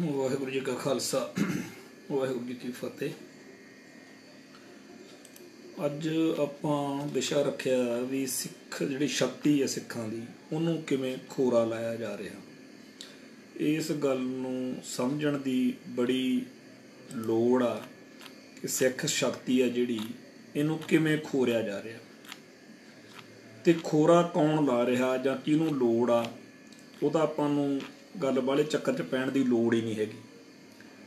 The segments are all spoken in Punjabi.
ਵਾਹਿਗੁਰੂ ਜੀ ਕਾ ਖਾਲਸਾ, ਵਾਹਿਗੁਰੂ ਜੀ ਕੀ ਫਤਿਹ। ਅੱਜ ਆਪਾਂ ਵਿਸ਼ਾ ਰੱਖਿਆ ਵੀ ਸਿੱਖ ਜਿਹੜੀ ਸ਼ਕਤੀ ਹੈ ਸਿੱਖਾਂ ਦੀ, ਉਹਨੂੰ ਕਿਵੇਂ ਖੋਰਾ ਲਾਇਆ ਜਾ ਰਿਹਾ। ਇਸ ਗੱਲ ਨੂੰ ਸਮਝਣ ਦੀ ਬੜੀ ਲੋੜ ਆ ਕਿ ਸਿੱਖ ਸ਼ਕਤੀ ਆ ਜਿਹੜੀ, ਇਹਨੂੰ ਕਿਵੇਂ ਖੋਰਿਆ ਜਾ ਰਿਹਾ। ਤੇ ਖੋਰਾ ਕੌਣ ਲਾ ਰਿਹਾ ਜਾਂ ਕਿਹਨੂੰ ਲੋੜ ਆ, ਉਹਦਾ ਆਪਾਂ ਨੂੰ ਗੱਲ ਵਾਲੇ ਚੱਕਰ 'ਚ ਪੈਣ ਦੀ ਲੋੜ ਹੀ ਨਹੀਂ ਹੈਗੀ।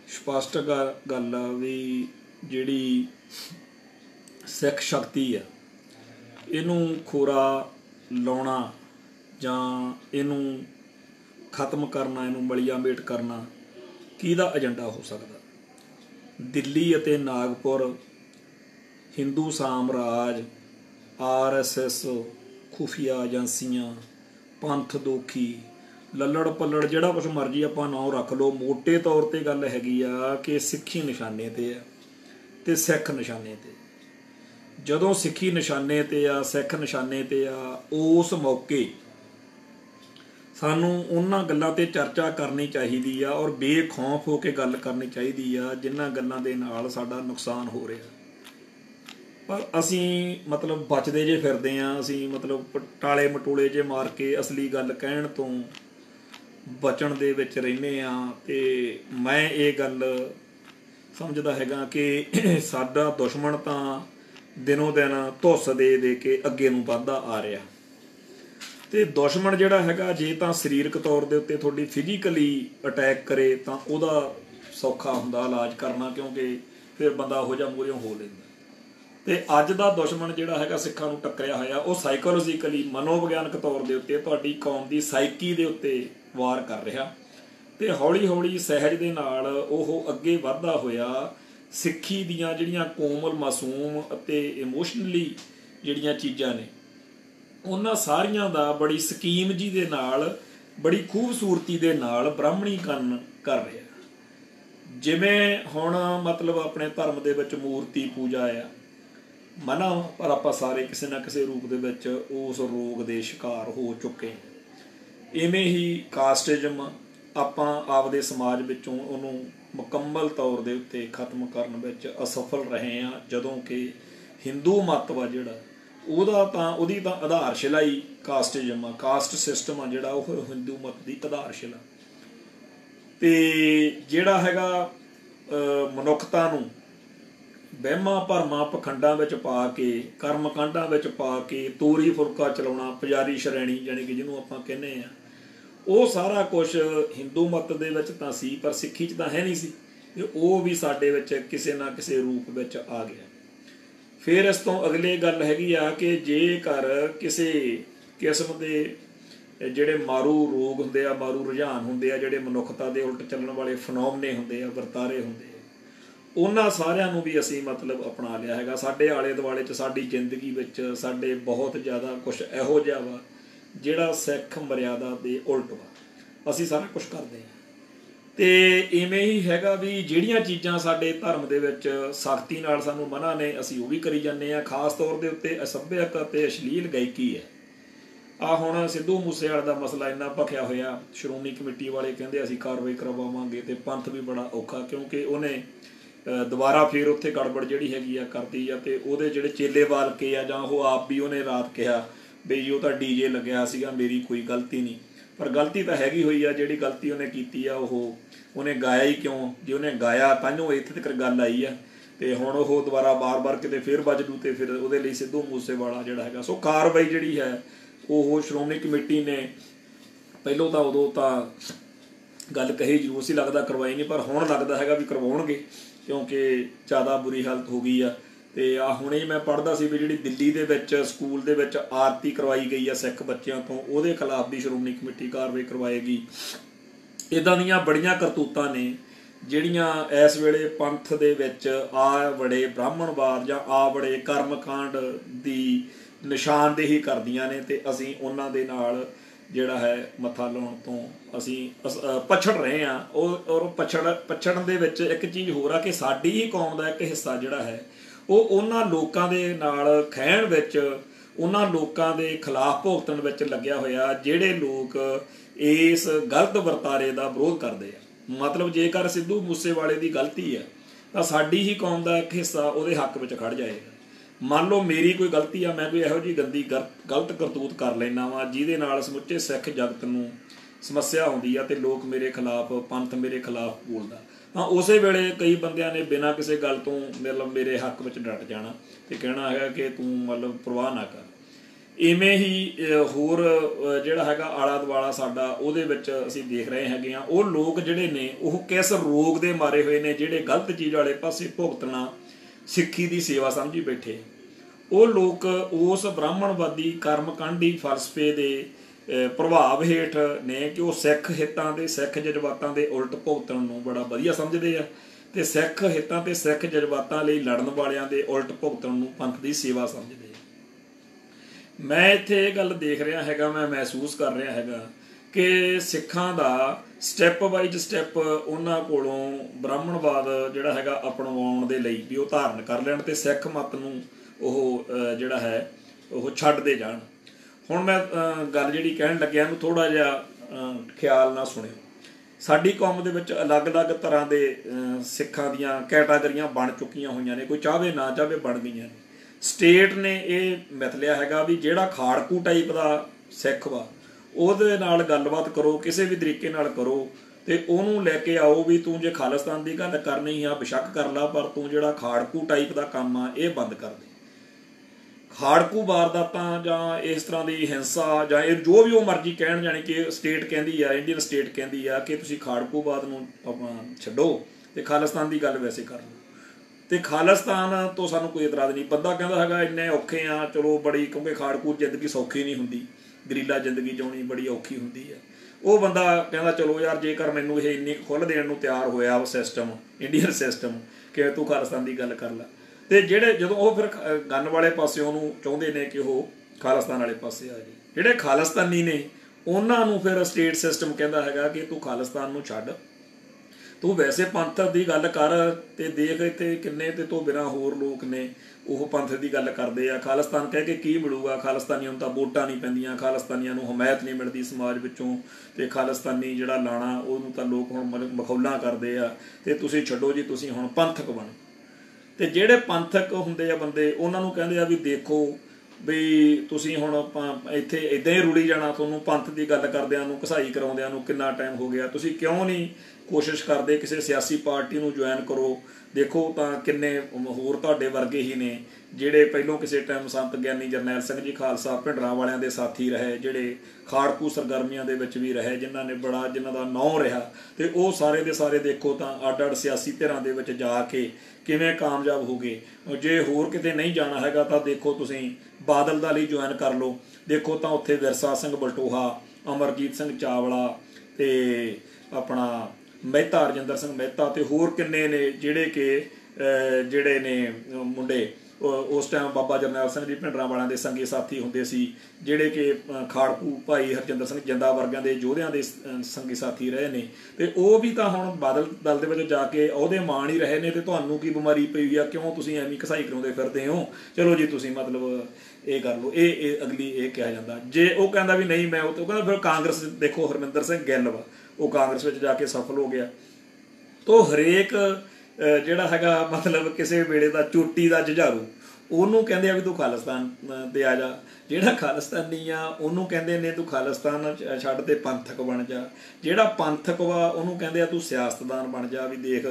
ਸਪਸ਼ਟ ਗ- ਗੱਲ ਆ ਵੀ ਜਿਹੜੀ ਸਿੱਖ ਸ਼ਕਤੀ ਆ, ਇਹਨੂੰ ਖੋਰਾ ਲਾਉਣਾ ਜਾਂ ਇਹਨੂੰ ਖਤਮ ਕਰਨਾ, ਇਹਨੂੰ ਮਲੀਆਂ ਮੇਟ ਕਰਨਾ, ਕਿਹਦਾ ਏਜੰਡਾ ਹੋ ਸਕਦਾ? ਦਿੱਲੀ ਅਤੇ ਨਾਗਪੁਰ, ਹਿੰਦੂ ਸਾਮਰਾਜ ਆਰਐਸਐਸ ਖੁਫੀਆ ਏਜੰਸੀਆਂ, ਪੰਥ ਦੋਖੀ ਲੱਲੜ ਪੱਲੜ ਜਿਹੜਾ ਕੁਝ ਮਰਜ਼ੀ ਆਪਾਂ ਨਾਂ ਰੱਖ ਲਓ ਮੋٹے ਤੌਰ ਤੇ ਗੱਲ ਹੈਗੀ ਆ ਕਿ ਸਿੱਖੀ ਨਿਸ਼ਾਨੇ ਤੇ ਆ ਤੇ ਸਿੱਖ ਨਿਸ਼ਾਨੇ ਤੇ। ਜਦੋਂ ਸਿੱਖੀ ਨਿਸ਼ਾਨੇ ਤੇ ਆ, ਸਿੱਖ ਨਿਸ਼ਾਨੇ ਤੇ ਆ, ਉਸ ਮੌਕੇ ਸਾਨੂੰ ਉਹਨਾਂ ਗੱਲਾਂ ਤੇ ਚਰਚਾ ਕਰਨੀ ਚਾਹੀਦੀ ਆ ਔਰ ਬੇਖੌਫ ਹੋ ਕੇ ਗੱਲ ਕਰਨੀ ਚਾਹੀਦੀ ਆ ਜਿਨ੍ਹਾਂ ਗੱਲਾਂ ਦੇ ਨਾਲ ਸਾਡਾ ਨੁਕਸਾਨ ਹੋ ਰਿਹਾ। ਪਰ ਅਸੀਂ ਮਤਲਬ ਬਚਦੇ ਜੇ ਫਿਰਦੇ ਆ, ਅਸੀਂ ਮਤਲਬ ਪ- ਟਾਲੇ ਮਟੋਲੇ ਜੇ ਮਾਰ ਕੇ ਅਸਲੀ ਗੱਲ ਕਹਿਣ ਤੋਂ ਬਚਣ ਦੇ ਵਿੱਚ ਰਹਿੰਦੇ ਆ ਤੇ ਮੈਂ ਇਹ ਗੱਲ ਸਮਝਦਾ ਹੈਗਾ ਕਿ ਸਾਡਾ ਦੁਸ਼ਮਣ ਤਾਂ ਦਿਨੋਂ ਦਿਨ ਧੁੱਸ ਦੇ ਦੇ ਕੇ ਅੱਗੇ ਨੂੰ ਵੱਧਦਾ ਆ ਰਿਹਾ। ਤੇ ਦੁਸ਼ਮਣ ਜਿਹੜਾ ਹੈਗਾ, ਜੇ ਤਾਂ ਸਰੀਰਕ ਤੌਰ ਦੇ ਉੱਤੇ ਤੁਹਾਡੀ ਫਿਜ਼ੀਕਲੀ ਅਟੈਕ ਕਰੇ ਤਾਂ ਉਹਦਾ ਸੌਖਾ ਹੁੰਦਾ ਇਲਾਜ ਕਰਨਾ ਕਿਉਂਕਿ ਫਿਰ ਬੰਦਾ ਹੋ ਜਾ ਮੂਹਰਿਓਂ ਹੋ ਲੈਂਦਾ। ਤੇ ਅੱਜ ਦਾ ਦੁਸ਼ਮਣ ਜਿਹੜਾ ਹੈਗਾ ਸਿੱਖਾਂ ਨੂੰ ਟੱਕਰਿਆ ਹੋਇਆ, ਉਹ ਸਾਈਕੋਲੋਜੀਕਲੀ ਮਨੋਵਿਗਿਆਨਕ ਤੌਰ ਦੇ ਉੱਤੇ ਤੁਹਾਡੀ ਕੌਮ ਦੀ ਸਾਈਕੀ ਦੇ ਉੱਤੇ ਵਾਰ ਕਰ ਰਿਹਾ। ਤੇ ਹੌਲੀ ਹੌਲੀ ਸਹਿਜ ਦੇ ਨਾਲ ਉਹ ਅੱਗੇ ਵਧਦਾ ਹੋਇਆ ਸਿੱਖੀ ਦੀਆਂ ਜਿਹੜੀਆਂ ਕੋਮਲ ਮਾਸੂਮ ਅਤੇ ਇਮੋਸ਼ਨਲੀ ਜਿਹੜੀਆਂ ਚੀਜ਼ਾਂ ਨੇ, ਉਹਨਾਂ ਸਾਰੀਆਂ ਦਾ ਬੜੀ ਸਕੀਮ ਜੀ ਦੇ ਨਾਲ, ਬੜੀ ਖੂਬਸੂਰਤੀ ਦੇ ਨਾਲ ਬ੍ਰਾਹਮਣੀਕਰਨ ਕਰ ਰਿਹਾ। ਜਿਵੇਂ ਹੁਣ ਮਤਲਬ ਆਪਣੇ ਧਰਮ ਦੇ ਵਿੱਚ ਮੂਰਤੀ ਪੂਜਾ ਆ ਮਨਾ, ਪਰ ਆਪਾਂ ਸਾਰੇ ਕਿਸੇ ਨਾ ਕਿਸੇ ਰੂਪ ਦੇ ਵਿੱਚ ਉਸ ਰੋਗ ਦੇ ਸ਼ਿਕਾਰ ਹੋ ਚੁੱਕੇ ਹਾਂ। ਇਵੇਂ ਹੀ ਕਾਸਟਿਜ਼ਮ ਆਪਾਂ ਆਪਦੇ ਸਮਾਜ ਵਿੱਚੋਂ ਉਹਨੂੰ ਮੁਕੰਮਲ ਤੌਰ ਦੇ ਉੱਤੇ ਖਤਮ ਕਰਨ ਵਿੱਚ ਅਸਫਲ ਰਹੇ ਹਾਂ। ਜਦੋਂ ਕਿ ਹਿੰਦੂ ਮਤ ਵਾ ਜਿਹੜਾ, ਉਹਦਾ ਤਾਂ, ਉਹਦੀ ਤਾਂ ਆਧਾਰਸ਼ਿਲਾ ਹੀ ਕਾਸਟਿਜ਼ਮ ਆ। ਕਾਸਟ ਸਿਸਟਮ ਆ ਜਿਹੜਾ, ਉਹ ਹਿੰਦੂ ਮਤ ਦੀ ਆਧਾਰਸ਼ਿਲਾ। ਤੇ ਜਿਹੜਾ ਹੈਗਾ ਮਨੁੱਖਤਾ ਨੂੰ ਵਹਿਮਾਂ ਭਰਮਾਂ ਪਖੰਡਾਂ ਵਿੱਚ ਪਾ ਕੇ ਕਰਮ ਕਾਂਡਾਂ ਵਿੱਚ ਪਾ ਕੇ, ਤੋਰੀ ਫੁਲਕਾ ਚਲਾਉਣਾ, ਪੁਜਾਰੀ ਸ਼੍ਰੇਣੀ ਯਾਨੀ ਕਿ ਜਿਹਨੂੰ ਆਪਾਂ ਕਹਿੰਦੇ ਆ। ਉਹ ਸਾਰਾ ਕੁਝ ਹਿੰਦੂ ਮਤ ਦੇ ਵਿੱਚ ਤਾਂ ਸੀ, ਪਰ ਸਿੱਖੀ 'ਚ ਤਾਂ ਹੈ ਨਹੀਂ ਸੀ। ਤੇ ਉਹ ਵੀ ਸਾਡੇ ਵਿੱਚ ਕਿਸੇ ਨਾ ਕਿਸੇ ਰੂਪ ਵਿੱਚ ਆ ਗਿਆ। ਫਿਰ ਇਸ ਤੋਂ ਅਗਲੇ ਗੱਲ ਹੈਗੀ ਆ ਕਿ ਜੇਕਰ ਕਿਸੇ ਕਿਸਮ ਦੇ ਜਿਹੜੇ ਮਾਰੂ ਰੋਗ ਹੁੰਦੇ ਆ, ਮਾਰੂ ਰੁਝਾਨ ਹੁੰਦੇ ਆ, ਜਿਹੜੇ ਮਨੁੱਖਤਾ ਦੇ ਉਲਟ ਚੱਲਣ ਵਾਲੇ ਫਨੋਮਨੇ ਹੁੰਦੇ ਆ, ਵਰਤਾਰੇ ਹੁੰਦੇ ਉਹਨਾਂ ਸਾਰਿਆਂ ਨੂੰ ਵੀ ਅਸੀਂ ਮਤਲਬ ਅਪਣਾ ਲਿਆ ਹੈਗਾ। ਸਾਡੇ ਆਲੇ ਦੁਆਲੇ 'ਚ, ਸਾਡੀ ਜ਼ਿੰਦਗੀ ਵਿੱਚ ਸਾਡੇ ਬਹੁਤ ਜ਼ਿਆਦਾ ਕੁਝ ਇਹੋ ਜਿਹਾ ਵਾ, ਜਿਹੜਾ ਸਿੱਖ ਮਰਿਆਦਾ ਦੇ ਉਲਟ ਵਾ। ਅਸੀਂ ਸਾਰਾ ਕੁਝ ਕਰਦੇ ਹਾਂ। ਤੇ ਇਵੇਂ ਹੀ ਹੈਗਾ ਵੀ ਜਿਹੜੀਆਂ ਚੀਜ਼ਾਂ ਸਾਡੇ ਧਰਮ ਦੇ ਵਿੱਚ ਸਖਤੀ ਨਾਲ ਸਾਨੂੰ ਮਨਾ ਨੇ, ਅਸੀਂ ਉਹ ਵੀ ਕਰੀ ਜਾਂਦੇ ਆ ਖਾਸ ਤੌਰ ਦੇ ਉੱਤੇ ਅਸਭਿਅਕ ਅਤੇ ਅਸ਼ਲੀਲ ਗਾਇਕੀ ਹੈ। ਆ ਹੁਣ ਸਿੱਧੂ ਮੂਸੇਵਾਲੇ ਦਾ ਮਸਲਾ ਇੰਨਾ ਭਖਿਆ ਹੋਇਆ, ਸ਼੍ਰੋਮਣੀ ਕਮੇਟੀ ਵਾਲੇ ਕਹਿੰਦੇ ਅਸੀਂ ਕਾਰਵਾਈ ਕਰਵਾਵਾਂਗੇ ਤੇ ਪੰਥ ਵੀ ਬੜਾ ਔਖਾ, ਕਿਉਂਕਿ ਉਹਨੇ ਦੁਬਾਰਾ ਫਿਰ ਉੱਥੇ ਗੜਬੜ ਜਿਹੜੀ ਹੈਗੀ ਆ ਕਰਦੀ ਆ ਤੇ ਉਹਦੇ ਜਿਹੜੇ ਚੇਲੇ ਵਾਲਕੇ ਆ ਜਾਂ ਉਹ ਆਪ ਵੀ ਉਹਨੇ ਰਾਤ ਕਿਹਾ ਬਈ ਉਹ ਤਾਂ ਡੀਜੇ ਲੱਗਿਆ ਸੀਗਾ, ਮੇਰੀ ਕੋਈ ਗਲਤੀ ਨਹੀਂ। ਪਰ ਗਲਤੀ ਤਾਂ ਹੈਗੀ ਹੋਈ ਆ, ਜਿਹੜੀ ਗਲਤੀ ਉਹਨੇ ਕੀਤੀ ਆ ਉਹ ਉਹਨੇ ਗਾਇਆ ਹੀ ਕਿਉਂ? ਜੇ ਉਹਨੇ ਗਾਇਆ ਤਾਂ ਉਹ ਇੱਥੇ ਤੱਕ ਗੱਲ ਆਈ ਆ। ਤੇ ਹੁਣ ਉਹ ਦੁਬਾਰਾ ਬਾਰ-ਬਾਰ ਕਿਤੇ ਫੇਰ ਵੱਜ ਲੂ ਤੇ ਫਿਰ ਉਹਦੇ ਲਈ ਸਿੱਧੂ ਮੂਸੇਵਾਲਾ ਜਿਹੜਾ ਹੈਗਾ, ਸੋ ਕਾਰਵਾਈ ਜਿਹੜੀ ਹੈ, ਉਹ ਸ਼੍ਰੋਮਣੀ ਕਮੇਟੀ ਨੇ ਪਹਿਲੋਂ ਤਾਂ ਉਦੋਂ ਤਾਂ ਗੱਲ ਕਹੀ ਜ਼ਰੂਰ ਸੀ, ਲੱਗਦਾ ਕਰਵਾਈ ਨਹੀਂ, ਪਰ ਹੁਣ ਲੱਗਦਾ ਹੈਗਾ ਵੀ ਕਰਵਾਉਣਗੇ। ਕਿਉਂਕਿ ਜ਼ਿਆਦਾ ਬੁਰੀ ਹਾਲਤ ਹੋ ਗਈ ਆ। ਤੇ ਆ ਹੁਣੇ ਮੈਂ ਪੜ੍ਹਦਾ ਸੀ ਵੀ ਜਿਹੜੀ ਦਿੱਲੀ ਦੇ ਵਿੱਚ, ਸਕੂਲ ਦੇ ਵਿੱਚ ਆਰਤੀ ਕਰਵਾਈ ਗਈ ਆ ਸਿੱਖ ਬੱਚਿਆਂ ਤੋਂ, ਉਹਦੇ ਖਿਲਾਫ ਵੀ ਸ਼੍ਰੋਮਣੀ ਕਮੇਟੀ ਕਾਰਵਾਈ ਕਰਵਾਏਗੀ। ਇਦਾਂ ਦੀਆਂ ਬੜੀਆਂ ਕਰਤੂਤਾਂ ਨੇ ਜਿਹੜੀਆਂ ਇਸ ਵੇਲੇ ਪੰਥ ਦੇ ਵਿੱਚ ਆ ਬੜੇ ਬ੍ਰਾਹਮਣਵਾਦ ਜਾਂ ਆ ਬੜੇ ਕਰਮਕਾਂਡ ਦੀ ਨਿਸ਼ਾਨਦੇਹੀ ਕਰਦੀਆਂ ਨੇ ਤੇ ਅਸੀਂ ਉਹਨਾਂ ਦੇ ਨਾਲ ਜਿਹੜਾ ਹੈ ਮੱਥਾ ਲਾਉਣ ਤੋਂ ਅਸੀਂ ਅਸ- ਅ, ਪਛੜ ਰਹੇ ਆ ਉਹ ਔਰ ਪਛੜ ਪਛੜਨ ਦੇ ਵਿੱਚ ਇੱਕ ਚੀਜ਼ ਹੋਰ ਆ ਕਿ ਸਾਡੀ ਹੀ ਕੌਮ ਦਾ ਇੱਕ ਹਿੱਸਾ ਜਿਹੜਾ ਹੈ ਉਹ ਉਹਨਾਂ ਲੋਕਾਂ ਦੇ ਨਾਲ ਖਹਿਣ ਵਿੱਚ ਉਹਨਾਂ ਲੋਕਾਂ ਦੇ ਖਿਲਾਫ ਭੁਗਤਣ ਵਿੱਚ ਲੱਗਿਆ ਹੋਇਆ ਜਿਹੜੇ ਲੋਕ ਇਸ ਗਲਤ ਵਰਤਾਰੇ ਦਾ ਵਿਰੋਧ ਕਰਦੇ ਆ। ਮਤਲਬ ਜੇਕਰ ਸਿੱਧੂ ਮੂਸੇਵਾਲੇ ਦੀ ਗਲਤੀ ਹੈ ਤਾਂ ਸਾਡੀ ਹੀ ਕੌਮ ਦਾ ਇੱਕ ਹਿੱਸਾ ਉਹਦੇ ਹੱਕ ਵਿੱਚ ਖੜ ਜਾਏਗਾ। ਮੰਨ ਲਓ ਮੇਰੀ ਕੋਈ ਗਲਤੀ ਆ, ਮੈਂ ਕੋਈ ਇਹੋ ਜੀ ਗੰਦੀ ਗਲਤ ਕਰਤੂਤ ਕਰ ਲੈਣਾ ਵਾਂ, ਜਿਹਦੇ ਨਾਲ ਸਮੁੱਚੇ ਸਿੱਖ ਜਗਤ ਨੂੰ ਸਮੱਸਿਆ ਆਉਂਦੀ ਆ ਤੇ ਲੋਕ ਮੇਰੇ ਖਿਲਾਫ, ਪੰਥ ਮੇਰੇ ਖਿਲਾਫ ਬੋਲਦਾ। ਤਾਂ ਉਸੇ ਵੇਲੇ ਕਈ ਬੰਦਿਆਂ ਨੇ ਬਿਨਾਂ ਕਿਸੇ ਗੱਲ ਤੋਂ ਮਤਲਬ ਮੇਰੇ ਹੱਕ ਵਿੱਚ ਡਟ ਜਾਣਾ ਤੇ ਕਹਿਣਾ ਹੈਗਾ ਕਿ ਤੂੰ ਮਤਲਬ ਪ੍ਰਵਾਹ ਨਾ ਕਰ। ਇਵੇਂ ਹੀ ਹੋਰ ਜਿਹੜਾ ਹੈਗਾ ਆਲਾ ਦਵਾਲਾ ਸਾਡਾ, ਉਹਦੇ ਵਿੱਚ ਅਸੀਂ ਦੇਖ ਰਹੇ ਹੈਗੇ ਆ। ਉਹ ਲੋਕ ਜਿਹੜੇ ਨੇ, ਉਹ ਕਿਸ ਰੋਗ ਦੇ ਮਾਰੇ ਹੋਏ ਨੇ, ਜਿਹੜੇ ਗਲਤ ਚੀਜ਼ ਵਾਲੇ ਪਾਸੇ ਭੁਗਤਣਾ ਸਿੱਖੀ ਦੀ ਸੇਵਾ ਸਮਝੀ ਬੈਠੇ। ਉਹ ਲੋਕ ਉਸ ਬ੍ਰਾਹਮਣਵਾਦੀ ਕਰਮਕਾਂਡੀ ਫਲਸਫੇ ਦੇ ਪ੍ਰਭਾਵ ਹੇਠ ਨੇ ਕਿ ਉਹ ਸਿੱਖ ਹਿੱਤਾਂ ਦੇ, ਸਿੱਖ ਜਜ਼ਬਾਤਾਂ ਦੇ ਉਲਟ ਭੁਗਤਣ ਨੂੰ ਬੜਾ ਵਧੀਆ ਸਮਝਦੇ ਆ ਤੇ ਸਿੱਖ ਹਿੱਤਾਂ ਤੇ ਸਿੱਖ ਜਜ਼ਬਾਤਾਂ ਲਈ ਲੜਨ ਵਾਲਿਆਂ ਦੇ ਉਲਟ ਭੁਗਤਣ ਨੂੰ ਪੰਥ ਦੀ ਸੇਵਾ ਸਮਝਦੇ ਆ। ਮੈਂ ਇੱਥੇ ਇਹ ਗੱਲ ਦੇਖ ਰਿਹਾ ਹੈਗਾ, ਮੈਂ ਮਹਿਸੂਸ ਕਰ ਰਿਹਾ ਹੈਗਾ ਕਿ ਸਿੱਖਾਂ ਦਾ ਸਟੈਪ ਬਾਈਜ ਸਟੈਪ ਉਹਨਾਂ ਕੋਲੋਂ ਬ੍ਰਾਹਮਣਵਾਦ ਜਿਹੜਾ ਹੈਗਾ ਅਪਣਾਉਣ ਦੇ ਲਈ ਵੀ ਉਹ ਧਾਰਨ ਕਰ ਲੈਣ ਤੇ ਸਿੱਖ ਮਤ ਨੂੰ ਉਹ ਜਿਹੜਾ ਹੈ, ਉਹ ਛੱਡਦੇ ਜਾਣ। ਹੁਣ ਮੈਂ ਗੱਲ ਜਿਹੜੀ ਕਹਿਣ ਲੱਗਿਆ ਨੂੰ ਥੋੜਾ ਜਿਹਾ ਖਿਆਲ ਨਾਲ ਸੁਣਿਓ। ਸਾਡੀ ਕੌਮ ਦੇ ਵਿੱਚ ਅਲੱਗ-ਅਲੱਗ ਤਰ੍ਹਾਂ ਦੇ ਸਿੱਖਾਂ ਦੀਆਂ ਕੈਟਾਗਰੀਆਂ ਬਣ ਚੁੱਕੀਆਂ ਹੋਈਆਂ ਨੇ, ਕੋਈ ਚਾਹਵੇ ਨਾ ਚਾਹਵੇ ਬਣ ਗਈਆਂ ਨੇ। ਸਟੇਟ ਨੇ ਇਹ ਮਿਥਲਿਆ ਹੈਗਾ ਵੀ ਜਿਹੜਾ ਖਾੜਕੂ ਟਾਈਪ ਦਾ ਸਿੱਖ ਵਾ ਉਹਦੇ ਨਾਲ ਗੱਲਬਾਤ ਕਰੋ, ਕਿਸੇ ਵੀ ਤਰੀਕੇ ਨਾਲ ਕਰੋ ਤੇ ਉਹਨੂੰ ਲੈ ਕੇ ਆਓ ਵੀ ਤੂੰ ਜੇ ਖਾਲਿਸਤਾਨ ਦੀ ਗੱਲ ਕਰਨੀ ਆ, ਬਿਸ਼ੱਕ ਕਰ ਲਾ, ਪਰ ਤੂੰ ਜਿਹੜਾ ਖਾੜਕੂ ਟਾਈਪ ਦਾ ਕੰਮ ਆ, ਇਹ ਬੰਦ ਕਰ ਦੇ। ਖਾੜਕੂ ਵਾਰਦਾਤਾਂ ਜਾਂ ਇਸ ਤਰ੍ਹਾਂ ਦੀ ਹਿੰਸਾ ਜਾਂ ਇਹ ਜੋ ਵੀ ਉਹ ਮਰਜ਼ੀ ਕਹਿਣ, ਜਾਣੀ ਕਿ ਸਟੇਟ ਕਹਿੰਦੀ ਆ ਇੰਡੀਅਨ ਸਟੇਟ ਕਹਿੰਦੀ ਆ ਕਿ ਤੁਸੀਂ ਖਾੜਕੂਵਾਦ ਨੂੰ ਆਪਾਂ ਛੱਡੋ ਤੇ ਖਾਲਿਸਤਾਨ ਦੀ ਗੱਲ ਵੈਸੇ ਕਰ ਲਓ। ਤੇ ਖਾਲਿਸਤਾਨ ਤੋਂ ਸਾਨੂੰ ਕੋਈ ਇਤਰਾਜ਼ ਨਹੀਂ। ਬੰਦਾ ਕਹਿੰਦਾ ਹੈਗਾ, ਇੰਨੇ ਔਖੇ ਆ, ਚਲੋ ਬੜੀ, ਕਿਉਂਕਿ ਖਾੜਕੂ ਜ਼ਿੰਦਗੀ ਸੌਖੀ ਨਹੀਂ ਹੁੰਦੀ। ਗਰੀਲਾ ਜ਼ਿੰਦਗੀ ਜਿਉਣੀ ਬੜੀ ਔਖੀ ਹੁੰਦੀ ਹੈ। ਉਹ ਬੰਦਾ ਕਹਿੰਦਾ, ਚਲੋ ਯਾਰ, ਜੇਕਰ ਮੈਨੂੰ ਇਹ ਇੰਨੀ ਖੁੱਲ ਦੇਣ ਨੂੰ ਤਿਆਰ ਹੋਇਆ ਉਹ ਸਿਸਟਮ ਇੰਡੀਅਨ ਸਿਸਟਮ ਕਿ ਤੂੰ ਖਾਲਿਸਤਾਨ ਦੀ ਗੱਲ ਕਰ ਲੈ। ਤੇ ਜਿਹੜੇ ਜਦੋਂ ਉਹ ਫਿਰ ਗੰਨ ਵਾਲੇ ਪਾਸੇ ਉਹਨੂੰ ਚਾਹੁੰਦੇ ਨੇ ਕਿ ਉਹ ਖਾਲਿਸਤਾਨ ਵਾਲੇ ਪਾਸੇ ਆ ਜੀ ਜਿਹੜੇ ਖਾਲਿਸਤਾਨੀ ਨੇ, ਉਹਨਾਂ ਨੂੰ ਫਿਰ ਸਟੇਟ ਸਿਸਟਮ ਕਹਿੰਦਾ ਹੈਗਾ ਕਿ ਤੂੰ ਖਾਲਿਸਤਾਨ ਨੂੰ ਛੱਡ। ਤੂੰ ਵੈਸੇ ਪੰਥ ਦੀ ਗੱਲ ਕਰ ਤੇ ਦੇਖ ਇੱਥੇ ਕਿੰਨੇ ਤੇ ਤੋਂ ਬਿਨਾ ਹੋਰ ਲੋਕ ਨੇ। ਉਹ ਪੰਥ ਦੀ ਗੱਲ ਕਰਦੇ ਆ। ਖਾਲਿਸਤਾਨ ਕਹਿ ਕੇ ਕੀ ਮਿਲੂਗਾ? ਖਾਲਿਸਤਾਨੀਆਂ ਨੂੰ ਤਾਂ ਵੋਟਾਂ ਨਹੀਂ ਪੈਂਦੀਆਂ, ਖਾਲਿਸਤਾਨੀਆਂ ਨੂੰ ਹਮਾਇਤ ਨਹੀਂ ਮਿਲਦੀ ਸਮਾਜ ਵਿੱਚੋਂ ਤੇ ਖਾਲਿਸਤਾਨੀ ਜਿਹੜਾ ਲਾਣਾ, ਉਹਨੂੰ ਤਾਂ ਲੋਕ ਹੁਣ ਮਖੌਲਾਂ ਕਰਦੇ ਆ। ਤੇ ਤੁਸੀਂ ਛੱਡੋ ਜੀ, ਤੁਸੀਂ ਹੁਣ ਪੰਥਕ ਬਣੋ। ਤੇ ਜਿਹੜੇ ਪੰਥਕ ਹੁੰਦੇ ਆ ਬੰਦੇ, ਉਹਨਾਂ ਨੂੰ ਕਹਿੰਦੇ ਆ ਵੀ ਦੇਖੋ ਵੀ ਤੁਸੀਂ ਹੁਣ ਆਪਾਂ ਇੱਥੇ ਇਦਾਂ ਹੀ ਰੁੜੀ ਜਾਣਾ, ਤੁਹਾਨੂੰ ਪੰਥ ਦੀ ਗੱਲ ਕਰਦਿਆਂ ਨੂੰ, ਕਸਾਈ ਕਰਾਉਂਦਿਆਂ ਨੂੰ ਕਿੰਨਾ ਟਾਈਮ ਹੋ ਗਿਆ। ਤੁਸੀਂ ਕਿਉਂ ਨਹੀਂ ਕੋਸ਼ਿਸ਼ ਕਰਦੇ ਕਿਸੇ ਸਿਆਸੀ ਪਾਰਟੀ ਨੂੰ ਜੁਆਇਨ ਕਰੋ। ਦੇਖੋ ਤਾਂ ਕਿੰਨੇ ਹੋਰ ਤੁਹਾਡੇ ਵਰਗੇ ਹੀ ਨੇ, ਜਿਹੜੇ ਪਹਿਲੋਂ ਕਿਸੇ ਟਾਈਮ ਸੰਤ ਗਿਆਨੀ ਜਰਨੈਲ ਸਿੰਘ ਜੀ ਖਾਲਸਾ ਭਿੰਡਰਾਂ ਵਾਲਿਆਂ ਦੇ ਸਾਥੀ ਰਹੇ, ਜਿਹੜੇ ਖਾੜਕੂ ਸਰਗਰਮੀਆਂ ਦੇ ਵਿੱਚ ਵੀ ਰਹੇ, ਜਿਨ੍ਹਾਂ ਨੇ ਬੜਾ, ਜਿਨ੍ਹਾਂ ਦਾ ਨਾਂ ਰਿਹਾ। ਤੇ ਉਹ ਸਾਰੇ ਦੇ ਸਾਰੇ ਦੇਖੋ ਤਾਂ ਅੱਡ-ਅੱਡ ਸਿਆਸੀ ਧਿਰਾਂ ਦੇ ਵਿੱਚ ਜਾ ਕੇ ਕਿਵੇਂ ਕਾਮਯਾਬ ਹੋ ਗਏ। ਜੇ ਹੋਰ ਕਿਤੇ ਨਹੀਂ ਜਾਣਾ ਹੈਗਾ ਤਾਂ ਦੇਖੋ ਤੁਸੀਂ ਬਾਦਲ ਦਾ ਲਈ ਜੁਆਇਨ ਕਰ ਲਓ। ਦੇਖੋ ਤਾਂ ਉੱਥੇ ਵਿਰਸਾ ਸਿੰਘ ਬਲਟੋਹਾ, ਅਮਰਜੀਤ ਸਿੰਘ ਚਾਵਲਾ ਤੇ ਆਪਣਾ ਮਹਿਤਾ ਰਜਿੰਦਰ ਸਿੰਘ ਮਹਿਤਾ ਤੇ ਹੋਰ ਕਿੰਨੇ ਨੇ ਜਿਹੜੇ ਕਿ ਜਿਹੜੇ ਨੇ ਮੁੰਡੇ ਉਸ ਟਾਈਮ ਬਾਬਾ ਜਰਨੈਲ ਸਿੰਘ ਜੀ ਭਿੰਡਰਾਂ ਵਾਲਿਆਂ ਦੇ ਸੰਗੀ ਸਾਥੀ ਹੁੰਦੇ ਸੀ, ਜਿਹੜੇ ਕਿ ਖਾੜਕੂ ਭਾਈ ਹਰਜਿੰਦਰ ਸਿੰਘ ਜਿੰਦਾ ਵਰਗਿਆਂ ਦੇ ਯੋਧਿਆਂ ਦੇ ਸੰਗੀ ਸਾਥੀ ਰਹੇ ਨੇ। ਤੇ ਉਹ ਵੀ ਤਾਂ ਹੁਣ ਬਾਦਲ ਦਲ ਦੇ ਵਿੱਚ ਜਾ ਕੇ ਉਹਦੇ ਮਾਣ ਹੀ ਰਹੇ ਨੇ ਤੇ ਤੁਹਾਨੂੰ ਕੀ ਬਿਮਾਰੀ ਪਈ ਆ? ਕਿਉਂ ਤੁਸੀਂ ਐਵੇਂ ਕਸਾਈ ਕਰਾਉਂਦੇ ਫਿਰਦੇ ਹੋ? ਚਲੋ ਜੀ, ਤੁਸੀਂ ਮਤਲਬ ਇਹ ਕਰ ਲਓ। ਇਹ ਇਹ ਅਗਲੀ ਇਹ ਕਿਹਾ ਜਾਂਦਾ। ਜੇ ਉਹ ਕਹਿੰਦਾ ਵੀ ਨਹੀਂ, ਮੈਂ ਉਹ ਕਹਿੰਦਾ ਫਿਰ ਕਾਂਗਰਸ ਦੇਖੋ ਹਰਮਿੰਦਰ ਸਿੰਘ ਗਿੱਲ ਵਾ। ਉਹ ਕਾਂਗਰਸ ਵਿੱਚ ਜਾ ਕੇ ਸਫਲ ਹੋ ਗਿਆ। ਤੋਂ ਹਰੇਕ ਜਿਹੜਾ ਹੈਗਾ ਮਤਲਬ ਕਿਸੇ ਵੇਲੇ ਦਾ ਚੋਟੀ ਦਾ ਜੁਝਾਰੂ। ਉਹਨੂੰ ਕਹਿੰਦੇ ਆ ਵੀ ਤੂੰ ਖਾਲਿਸਤਾਨ ਤੇ ਆ ਜਾ। ਜਿਹੜਾ ਖਾਲਿਸਤਾਨੀ ਆ, ਉਹਨੂੰ ਕਹਿੰਦੇ ਨੇ ਤੂੰ ਖਾਲਿਸਤਾਨ ਛੱਡ ਤੇ ਪੰਥਕ ਬਣ ਜਾ। ਜਿਹੜਾ ਪੰਥਕ ਵਾ, ਉਹਨੂੰ ਕਹਿੰਦੇ ਆ ਤੂੰ ਸਿਆਸਤਦਾਨ ਬਣ ਜਾ। ਵੀ ਦੇਖ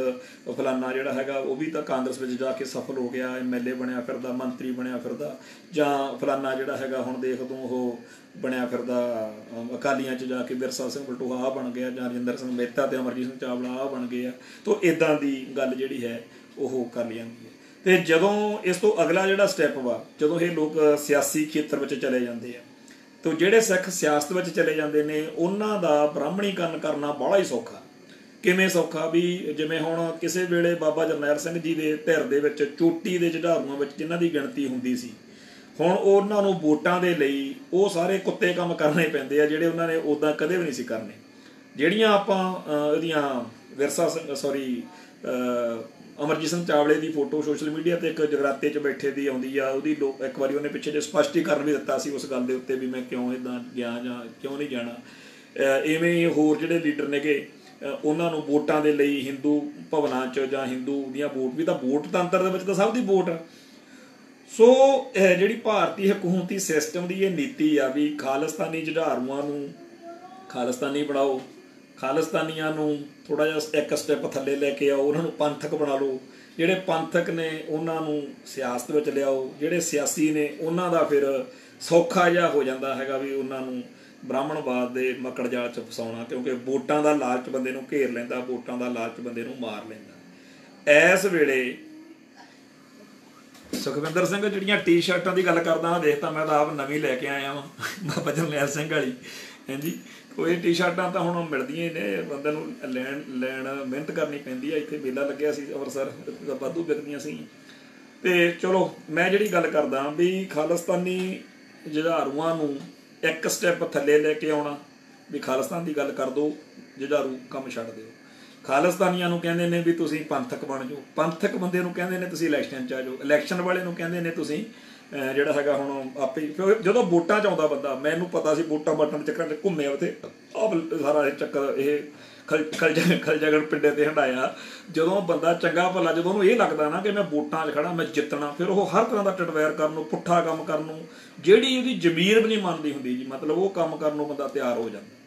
ਫਲਾਨਾ ਜਿਹੜਾ ਹੈਗਾ, ਉਹ ਵੀ ਤਾਂ ਕਾਂਗਰਸ ਵਿੱਚ ਜਾ ਕੇ ਸਫਲ ਹੋ ਗਿਆ ਐਮਐਲਏ ਬਣਿਆ ਫਿਰਦਾ, ਮੰਤਰੀ ਬਣਿਆ ਫਿਰਦਾ। ਜਾਂ ਫਲਾਨਾ ਜਿਹੜਾ ਹੈਗਾ, ਹੁਣ ਦੇਖ ਤੂੰ ਉਹ ਬਣਿਆ ਫਿਰਦਾ ਅਕਾਲੀਆਂ 'ਚ ਜਾ ਕੇ ਬਿਰਸਾ ਸਿੰਘ ਬਲਟੋਹਾ ਬਣ ਗਿਆ, ਜਾਂ ਰਜਿੰਦਰ ਸਿੰਘ ਮਹਿਤਾ ਤੇ ਅਮਰਜੀਤ ਸਿੰਘ ਚਾਵਲਾ ਆ ਬਣ ਗਏ ਆ। ਤੋਂ ਇਦਾਂ ਦੀ ਗੱਲ ਜਿਹੜੀ ਹੈ, ਉਹ ਕਰ ਲਿਆਂਦੀ ਹੈ। ਤੇ ਜਦੋਂ ਇਸ ਤੋਂ ਅਗਲਾ ਜਿਹੜਾ ਸਟੈਪ ਵਾ, ਜਦੋਂ ਇਹ ਲੋਕ ਸਿਆਸੀ ਖੇਤਰ ਵਿੱਚ ਚਲੇ ਜਾਂਦੇ ਆ, ਤੋਂ ਜਿਹੜੇ ਸਿੱਖ ਸਿਆਸਤ ਵਿੱਚ ਚਲੇ ਜਾਂਦੇ ਨੇ, ਉਹਨਾਂ ਦਾ ਬ੍ਰਾਹਮਣੀਕਰਨ ਕਰਨਾ ਬੜਾ ਹੀ ਸੌਖਾ। ਕਿਵੇਂ ਸੌਖਾ? ਵੀ ਜਿਵੇਂ ਹੁਣ ਕਿਸੇ ਵੇਲੇ ਬਾਬਾ ਜਰਨੈਲ ਸਿੰਘ ਜੀ ਦੇ ਧਿਰ ਦੇ ਵਿੱਚ, ਚੋਟੀ ਦੇ ਜਢਾਰੂਆਂ ਵਿੱਚ ਜਿਨ੍ਹਾਂ ਦੀ ਗਿਣਤੀ ਹੁੰਦੀ ਸੀ, ਹੁਣ ਉਹਨਾਂ ਨੂੰ ਵੋਟਾਂ ਦੇ ਲਈ ਉਹ ਸਾਰੇ ਕੁੱਤੇ ਕੰਮ ਕਰਨੇ ਪੈਂਦੇ ਆ, ਜਿਹੜੇ ਉਹਨਾਂ ਨੇ ਉਦਾਂ ਕਦੇ ਵੀ ਨਹੀਂ ਸੀ ਕਰਨੇ। ਜਿਹੜੀਆਂ ਆਪਾਂ ਉਹਦੀਆਂ ਵਿਰਸਾ ਸੌਰੀ ਅਮਰਜੀਤ ਸਿੰਘ ਚਾਵਲੇ ਦੀ ਫੋਟੋ ਸੋਸ਼ਲ ਮੀਡੀਆ ਤੇ ਇੱਕ ਜਗਰਾਤੇ 'ਚ ਬੈਠੇ ਦੀ ਆਉਂਦੀ ਆ, ਉਹਦੀ ਇੱਕ ਵਾਰੀ ਉਹਨੇ ਪਿੱਛੇ ਜੇ ਸਪਸ਼ਟੀਕਰਨ ਵੀ ਦਿੱਤਾ ਸੀ ਉਸ ਗੱਲ ਦੇ ਉੱਤੇ ਵੀ ਮੈਂ ਕਿਉਂ ਇਦਾਂ ਗਿਆ ਜਾਂ ਕਿਉਂ ਨਹੀਂ ਜਾਣਾ। ਐਵੇਂ ਹੋਰ ਜਿਹੜੇ ਲੀਡਰ ਨੇਗੇ ਉਹਨਾਂ ਨੂੰ ਵੋਟਾਂ ਦੇ ਲਈ ਹਿੰਦੂ ਭਵਨਾਂ 'ਚ ਜਾਂ ਹਿੰਦੂ ਦੀਆਂ ਵੋਟ ਵੀ ਤਾਂ ਵੋਟ ਤੰਤਰ ਦੇ ਵਿੱਚ ਤਾਂ ਸਭ ਦੀ ਵੋਟ ਸੋ ਇਹ ਜਿਹੜੀ ਭਾਰਤੀ ਹਕੂਮਤੀ ਸਿਸਟਮ ਦੀ ਇਹ ਨੀਤੀ ਆ ਵੀ ਖਾਲਿਸਤਾਨੀ ਜੁਝਾਰੂਆਂ ਨੂੰ ਖਾਲਿਸਤਾਨੀ ਬਣਾਓ ਖਾਲਿਸਤਾਨੀਆਂ ਨੂੰ ਥੋੜਾ ਜਿਹਾ ਇੱਕ ਸਟੈਪ ਥੱਲੇ ਲੈ ਕੇ ਆਓ, ਉਹਨਾਂ ਨੂੰ ਪੰਥਕ ਬਣਾ ਲਓ। ਜਿਹੜੇ ਪੰਥਕ ਨੇ, ਉਹਨਾਂ ਨੂੰ ਸਿਆਸਤ ਵਿੱਚ ਲਿਆਓ। ਜਿਹੜੇ ਸਿਆਸੀ ਨੇ, ਉਹਨਾਂ ਦਾ ਫਿਰ ਸੌਖਾ ਜਿਹਾ ਹੋ ਜਾਂਦਾ ਹੈਗਾ ਵੀ ਉਹਨਾਂ ਨੂੰ ਬ੍ਰਾਹਮਣਵਾਦ ਦੇ ਮੱਕੜ ਜਾਲ 'ਚ ਫਸਾਉਣਾ, ਕਿਉਂਕਿ ਵੋਟਾਂ ਦਾ ਲਾਲਚ ਬੰਦੇ ਨੂੰ ਘੇਰ ਲੈਂਦਾ, ਵੋਟਾਂ ਦਾ ਲਾਲਚ ਬੰਦੇ ਨੂੰ ਮਾਰ ਲੈਂਦਾ। ਇਸ ਵੇਲੇ ਸੁਖਵਿੰਦਰ ਸਿੰਘ, ਜਿਹੜੀਆਂ ਟੀ-ਸ਼ਰਟਾਂ ਦੀ ਗੱਲ ਕਰਦਾ ਹਾਂ ਦੇਖ ਤਾਂ ਮੈਂ ਤਾਂ ਆਪ ਨਵੀਂ ਲੈ ਕੇ ਆਇਆ ਵਾਂ, ਬਾਬਾ ਜਰਨੈਲ ਸਿੰਘ ਵਾਲੀ। ਹਾਂਜੀ। ਕੋਈ ਟੀ-ਸ਼ਰਟਾਂ ਤਾਂ ਹੁਣ ਮਿਲਦੀਆਂ ਹੀ ਨੇ। ਬੰਦੇ ਨੂੰ ਲੈਣ ਲੈਣ ਮਿਹਨਤ ਕਰਨੀ ਪੈਂਦੀ ਆ। ਇੱਥੇ ਮੇਲਾ ਲੱਗਿਆ ਸੀ, ਅੰਮ੍ਰਿਤਸਰ ਵਾਧੂ ਵਿਕਦੀਆਂ ਸੀ। ਤੇ ਚਲੋ, ਮੈਂ ਜਿਹੜੀ ਗੱਲ ਕਰਦਾ ਵੀ ਖਾਲਿਸਤਾਨੀ ਜੁਝਾਰੂਆਂ ਨੂੰ ਇੱਕ ਸਟੈਪ ਥੱਲੇ ਲੈ ਕੇ ਆਉਣਾ, ਵੀ ਖਾਲਿਸਤਾਨ ਦੀ ਗੱਲ ਕਰ ਦੋ, ਜੁਝਾਰੂ ਕੰਮ ਛੱਡ ਦਿਓ। ਖਾਲਿਸਤਾਨੀਆਂ ਨੂੰ ਕਹਿੰਦੇ ਨੇ ਵੀ ਤੁਸੀਂ ਪੰਥਕ ਬਣ ਜਾਓ। ਪੰਥਕ ਬੰਦੇ ਨੂੰ ਕਹਿੰਦੇ ਨੇ ਤੁਸੀਂ ਇਲੈਕਸ਼ਨ ਚ ਆ ਜਾਓ। ਇਲੈਕਸ਼ਨ ਵਾਲੇ ਨੂੰ ਕਹਿੰਦੇ ਨੇ ਤੁਸੀਂ ਜਿਹੜਾ ਹੈਗਾ ਹੁਣ ਆਪੇ ਫਿਰ ਜਦੋਂ ਵੋਟਾਂ ਚ ਆਉਂਦਾ ਬੰਦਾ, ਮੈਨੂੰ ਪਤਾ ਸੀ ਵੋਟਾਂ ਬਟਨ ਦੇ ਚੱਕਰਾਂ 'ਤੇ ਘੁੰਮਿਆ ਉਥੇ। ਆਹ ਸਾਰਾ ਇਹ ਚੱਕਰ, ਇਹ ਖਲ ਖਲ ਖਲਜਗੜ ਪਿੰਡੇ ਤੇ ਹੰਡਾਇਆ। ਜਦੋਂ ਬੰਦਾ ਚੰਗਾ ਭਲਾ, ਜਦੋਂ ਉਹਨੂੰ ਇਹ ਲੱਗਦਾ ਨਾ ਕਿ ਮੈਂ ਵੋਟਾਂ 'ਚ ਖੜਾ, ਮੈਂ ਜਿੱਤਣਾ, ਫਿਰ ਉਹ ਹਰ ਤਰ੍ਹਾਂ ਦਾ ਟਟਵੈਰ ਕਰਨ ਨੂੰ, ਪੁੱਠਾ ਕੰਮ ਕਰਨ ਨੂੰ, ਜਿਹੜੀ ਉਹਦੀ ਜ਼ਮੀਰ ਵੀ ਨਹੀਂ ਮੰਨਦੀ ਹੁੰਦੀ ਜੀ, ਮਤਲਬ ਉਹ ਕੰਮ ਕਰਨ ਨੂੰ ਬੰਦਾ ਤਿਆਰ ਹੋ ਜਾਂਦਾ।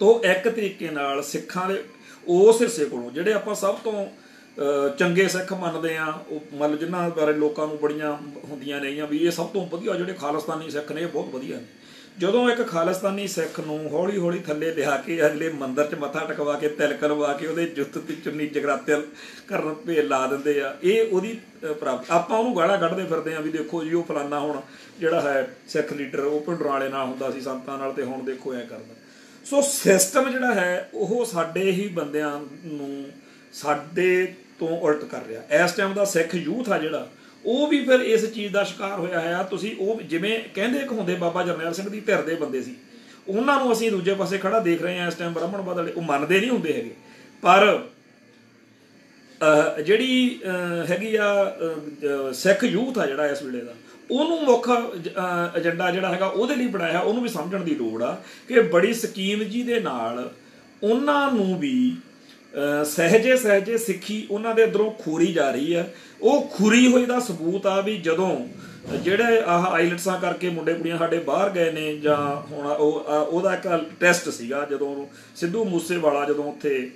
ਤੋ ਇੱਕ ਤਰੀਕੇ ਨਾਲ ਸਿੱਖਾਂ ਦੇ ਉਸ ਹਿੱਸੇ ਕੋਲੋਂ, ਜਿਹੜੇ ਆਪਾਂ ਸਭ ਤੋਂ ਚੰਗੇ ਸਿੱਖ ਮੰਨਦੇ ਆ ਉਹ ਮਤਲਬ ਜਿਨ੍ਹਾਂ ਬਾਰੇ ਲੋਕਾਂ ਨੂੰ ਬੜੀਆਂ ਹੁੰਦੀਆਂ ਨੇਗੀਆਂ ਵੀ ਇਹ ਸਭ ਤੋਂ ਵਧੀਆ ਜਿਹੜੇ ਖਾਲਿਸਤਾਨੀ ਸਿੱਖ ਨੇ ਇਹ ਬਹੁਤ ਵਧੀਆ ਨੇ। ਜਦੋਂ ਇੱਕ ਖਾਲਿਸਤਾਨੀ ਸਿੱਖ ਨੂੰ ਹੌਲੀ ਹੌਲੀ ਥੱਲੇ ਲਿਆ ਕੇ ਅਗਲੇ ਮੰਦਰ 'ਚ ਮੱਥਾ ਟਕਵਾ ਕੇ ਤਿਲਕ ਲਵਾ ਕੇ ਉਹਦੇ ਜੁੱਤ ਤੇ ਚੁੰਨੀ ਜਗਰਾਤੇ ਕਰਨ ਭੇ ਲਾ ਦਿੰਦੇ ਆ ਇਹ ਉਹਦੀ ਅਹ, ਪ੍ਰਾਪਤੀ ਆਪਾਂ ਉਹਨੂੰ ਗਾਲਾਂ ਕੱਢਦੇ ਫਿਰਦੇ ਆ ਵੀ ਦੇਖੋ ਜੀ ਉਹ ਫਲਾਨਾ ਹੁਣ ਜਿਹੜਾ ਹੈ ਸਿੱਖ ਲੀਡਰ ਉਹ ਪਿੰਡਰਾਂ ਵਾਲੇ ਨਾਲ ਹੁੰਦਾ ਸੀ ਸੰਤਾਂ ਨਾਲ ਤੇ ਹੁਣ ਦੇਖੋ ਐ ਕਰਦਾ। ਸੋ ਸਿਸਟਮ ਜਿਹੜਾ ਹੈ ਉਹ ਸਾਡੇ ਹੀ ਬੰਦਿਆਂ ਨੂੰ ਸਾਡੇ ਤੋਂ ਉਲਟ ਕਰ ਰਿਹਾ। ਇਸ ਟਾਈਮ ਦਾ ਸਿੱਖ ਯੂਥ ਆ ਜਿਹੜਾ, ਉਹ ਵੀ ਫਿਰ ਇਸ ਚੀਜ਼ ਦਾ ਸ਼ਿਕਾਰ ਹੋਇਆ ਹੈ। ਤੁਸੀਂ ਉਹ ਜਿਵੇਂ ਕਹਿੰਦੇ ਕਿ ਹੁੰਦੇ ਬਾਬਾ ਜਰਨੈਲ ਸਿੰਘ ਦੀ ਧਿਰ ਦੇ ਬੰਦੇ ਸੀ, ਉਹਨਾਂ ਨੂੰ ਅਸੀਂ ਦੂਜੇ ਪਾਸੇ ਖੜਾ ਦੇਖ ਰਹੇ ਹਾਂ ਇਸ ਟਾਈਮ ਬ੍ਰਾਹਮਣਵਾਦ ਵਾਲੇ, ਉਹ ਮੰਨਦੇ ਨਹੀਂ ਹੁੰਦੇ ਹੈਗੇ। ਪਰ, ਅਹ, ਜਿਹੜੀ, ਅਹ, ਹੈਗੀ ਆ ਸਿੱਖ ਯੂਥ ਆ ਜਿਹੜਾ ਇਸ ਵੇਲੇ ਦਾ, ਉਹਨੂੰ ਮੁੱਖ ਏਜੰਡਾ ਜਿਹੜਾ ਹੈਗਾ ਉਹਦੇ ਲਈ ਬਣਾਇਆ ਉਹਨੂੰ ਵੀ ਸਮਝਣ ਦੀ ਲੋੜ ਆ ਕਿ ਬੜੀ ਸਕੀਮ ਜੀ ਦੇ ਨਾਲ ਉਹਨਾਂ ਨੂੰ ਵੀ ਸਹਿਜੇ ਸਹਿਜੇ ਸਿੱਖੀ ਉਹਨਾਂ ਦੇ ਅੰਦਰੋਂ ਖੋਰੀ ਜਾ ਰਹੀ ਹੈ ਉਹ ਖੁਰੀ ਹੋਈ ਦਾ ਸਬੂਤ ਆ ਵੀ ਜਦੋਂ ਜਿਹੜੇ ਆਹ ਆਈਲਟਸਾਂ ਕਰਕੇ ਮੁੰਡੇ ਕੁੜੀਆਂ ਸਾਡੇ ਬਾਹਰ ਗਏ ਨੇ ਜਾਂ ਹੁਣ ਉਹ ਉਹਦਾ ਇੱਕ ਟੈਸਟ ਸੀਗਾ ਜਦੋਂ ਸਿੱਧੂ ਮੂਸੇਵਾਲਾ ਜਦੋਂ ਉੱਥੇ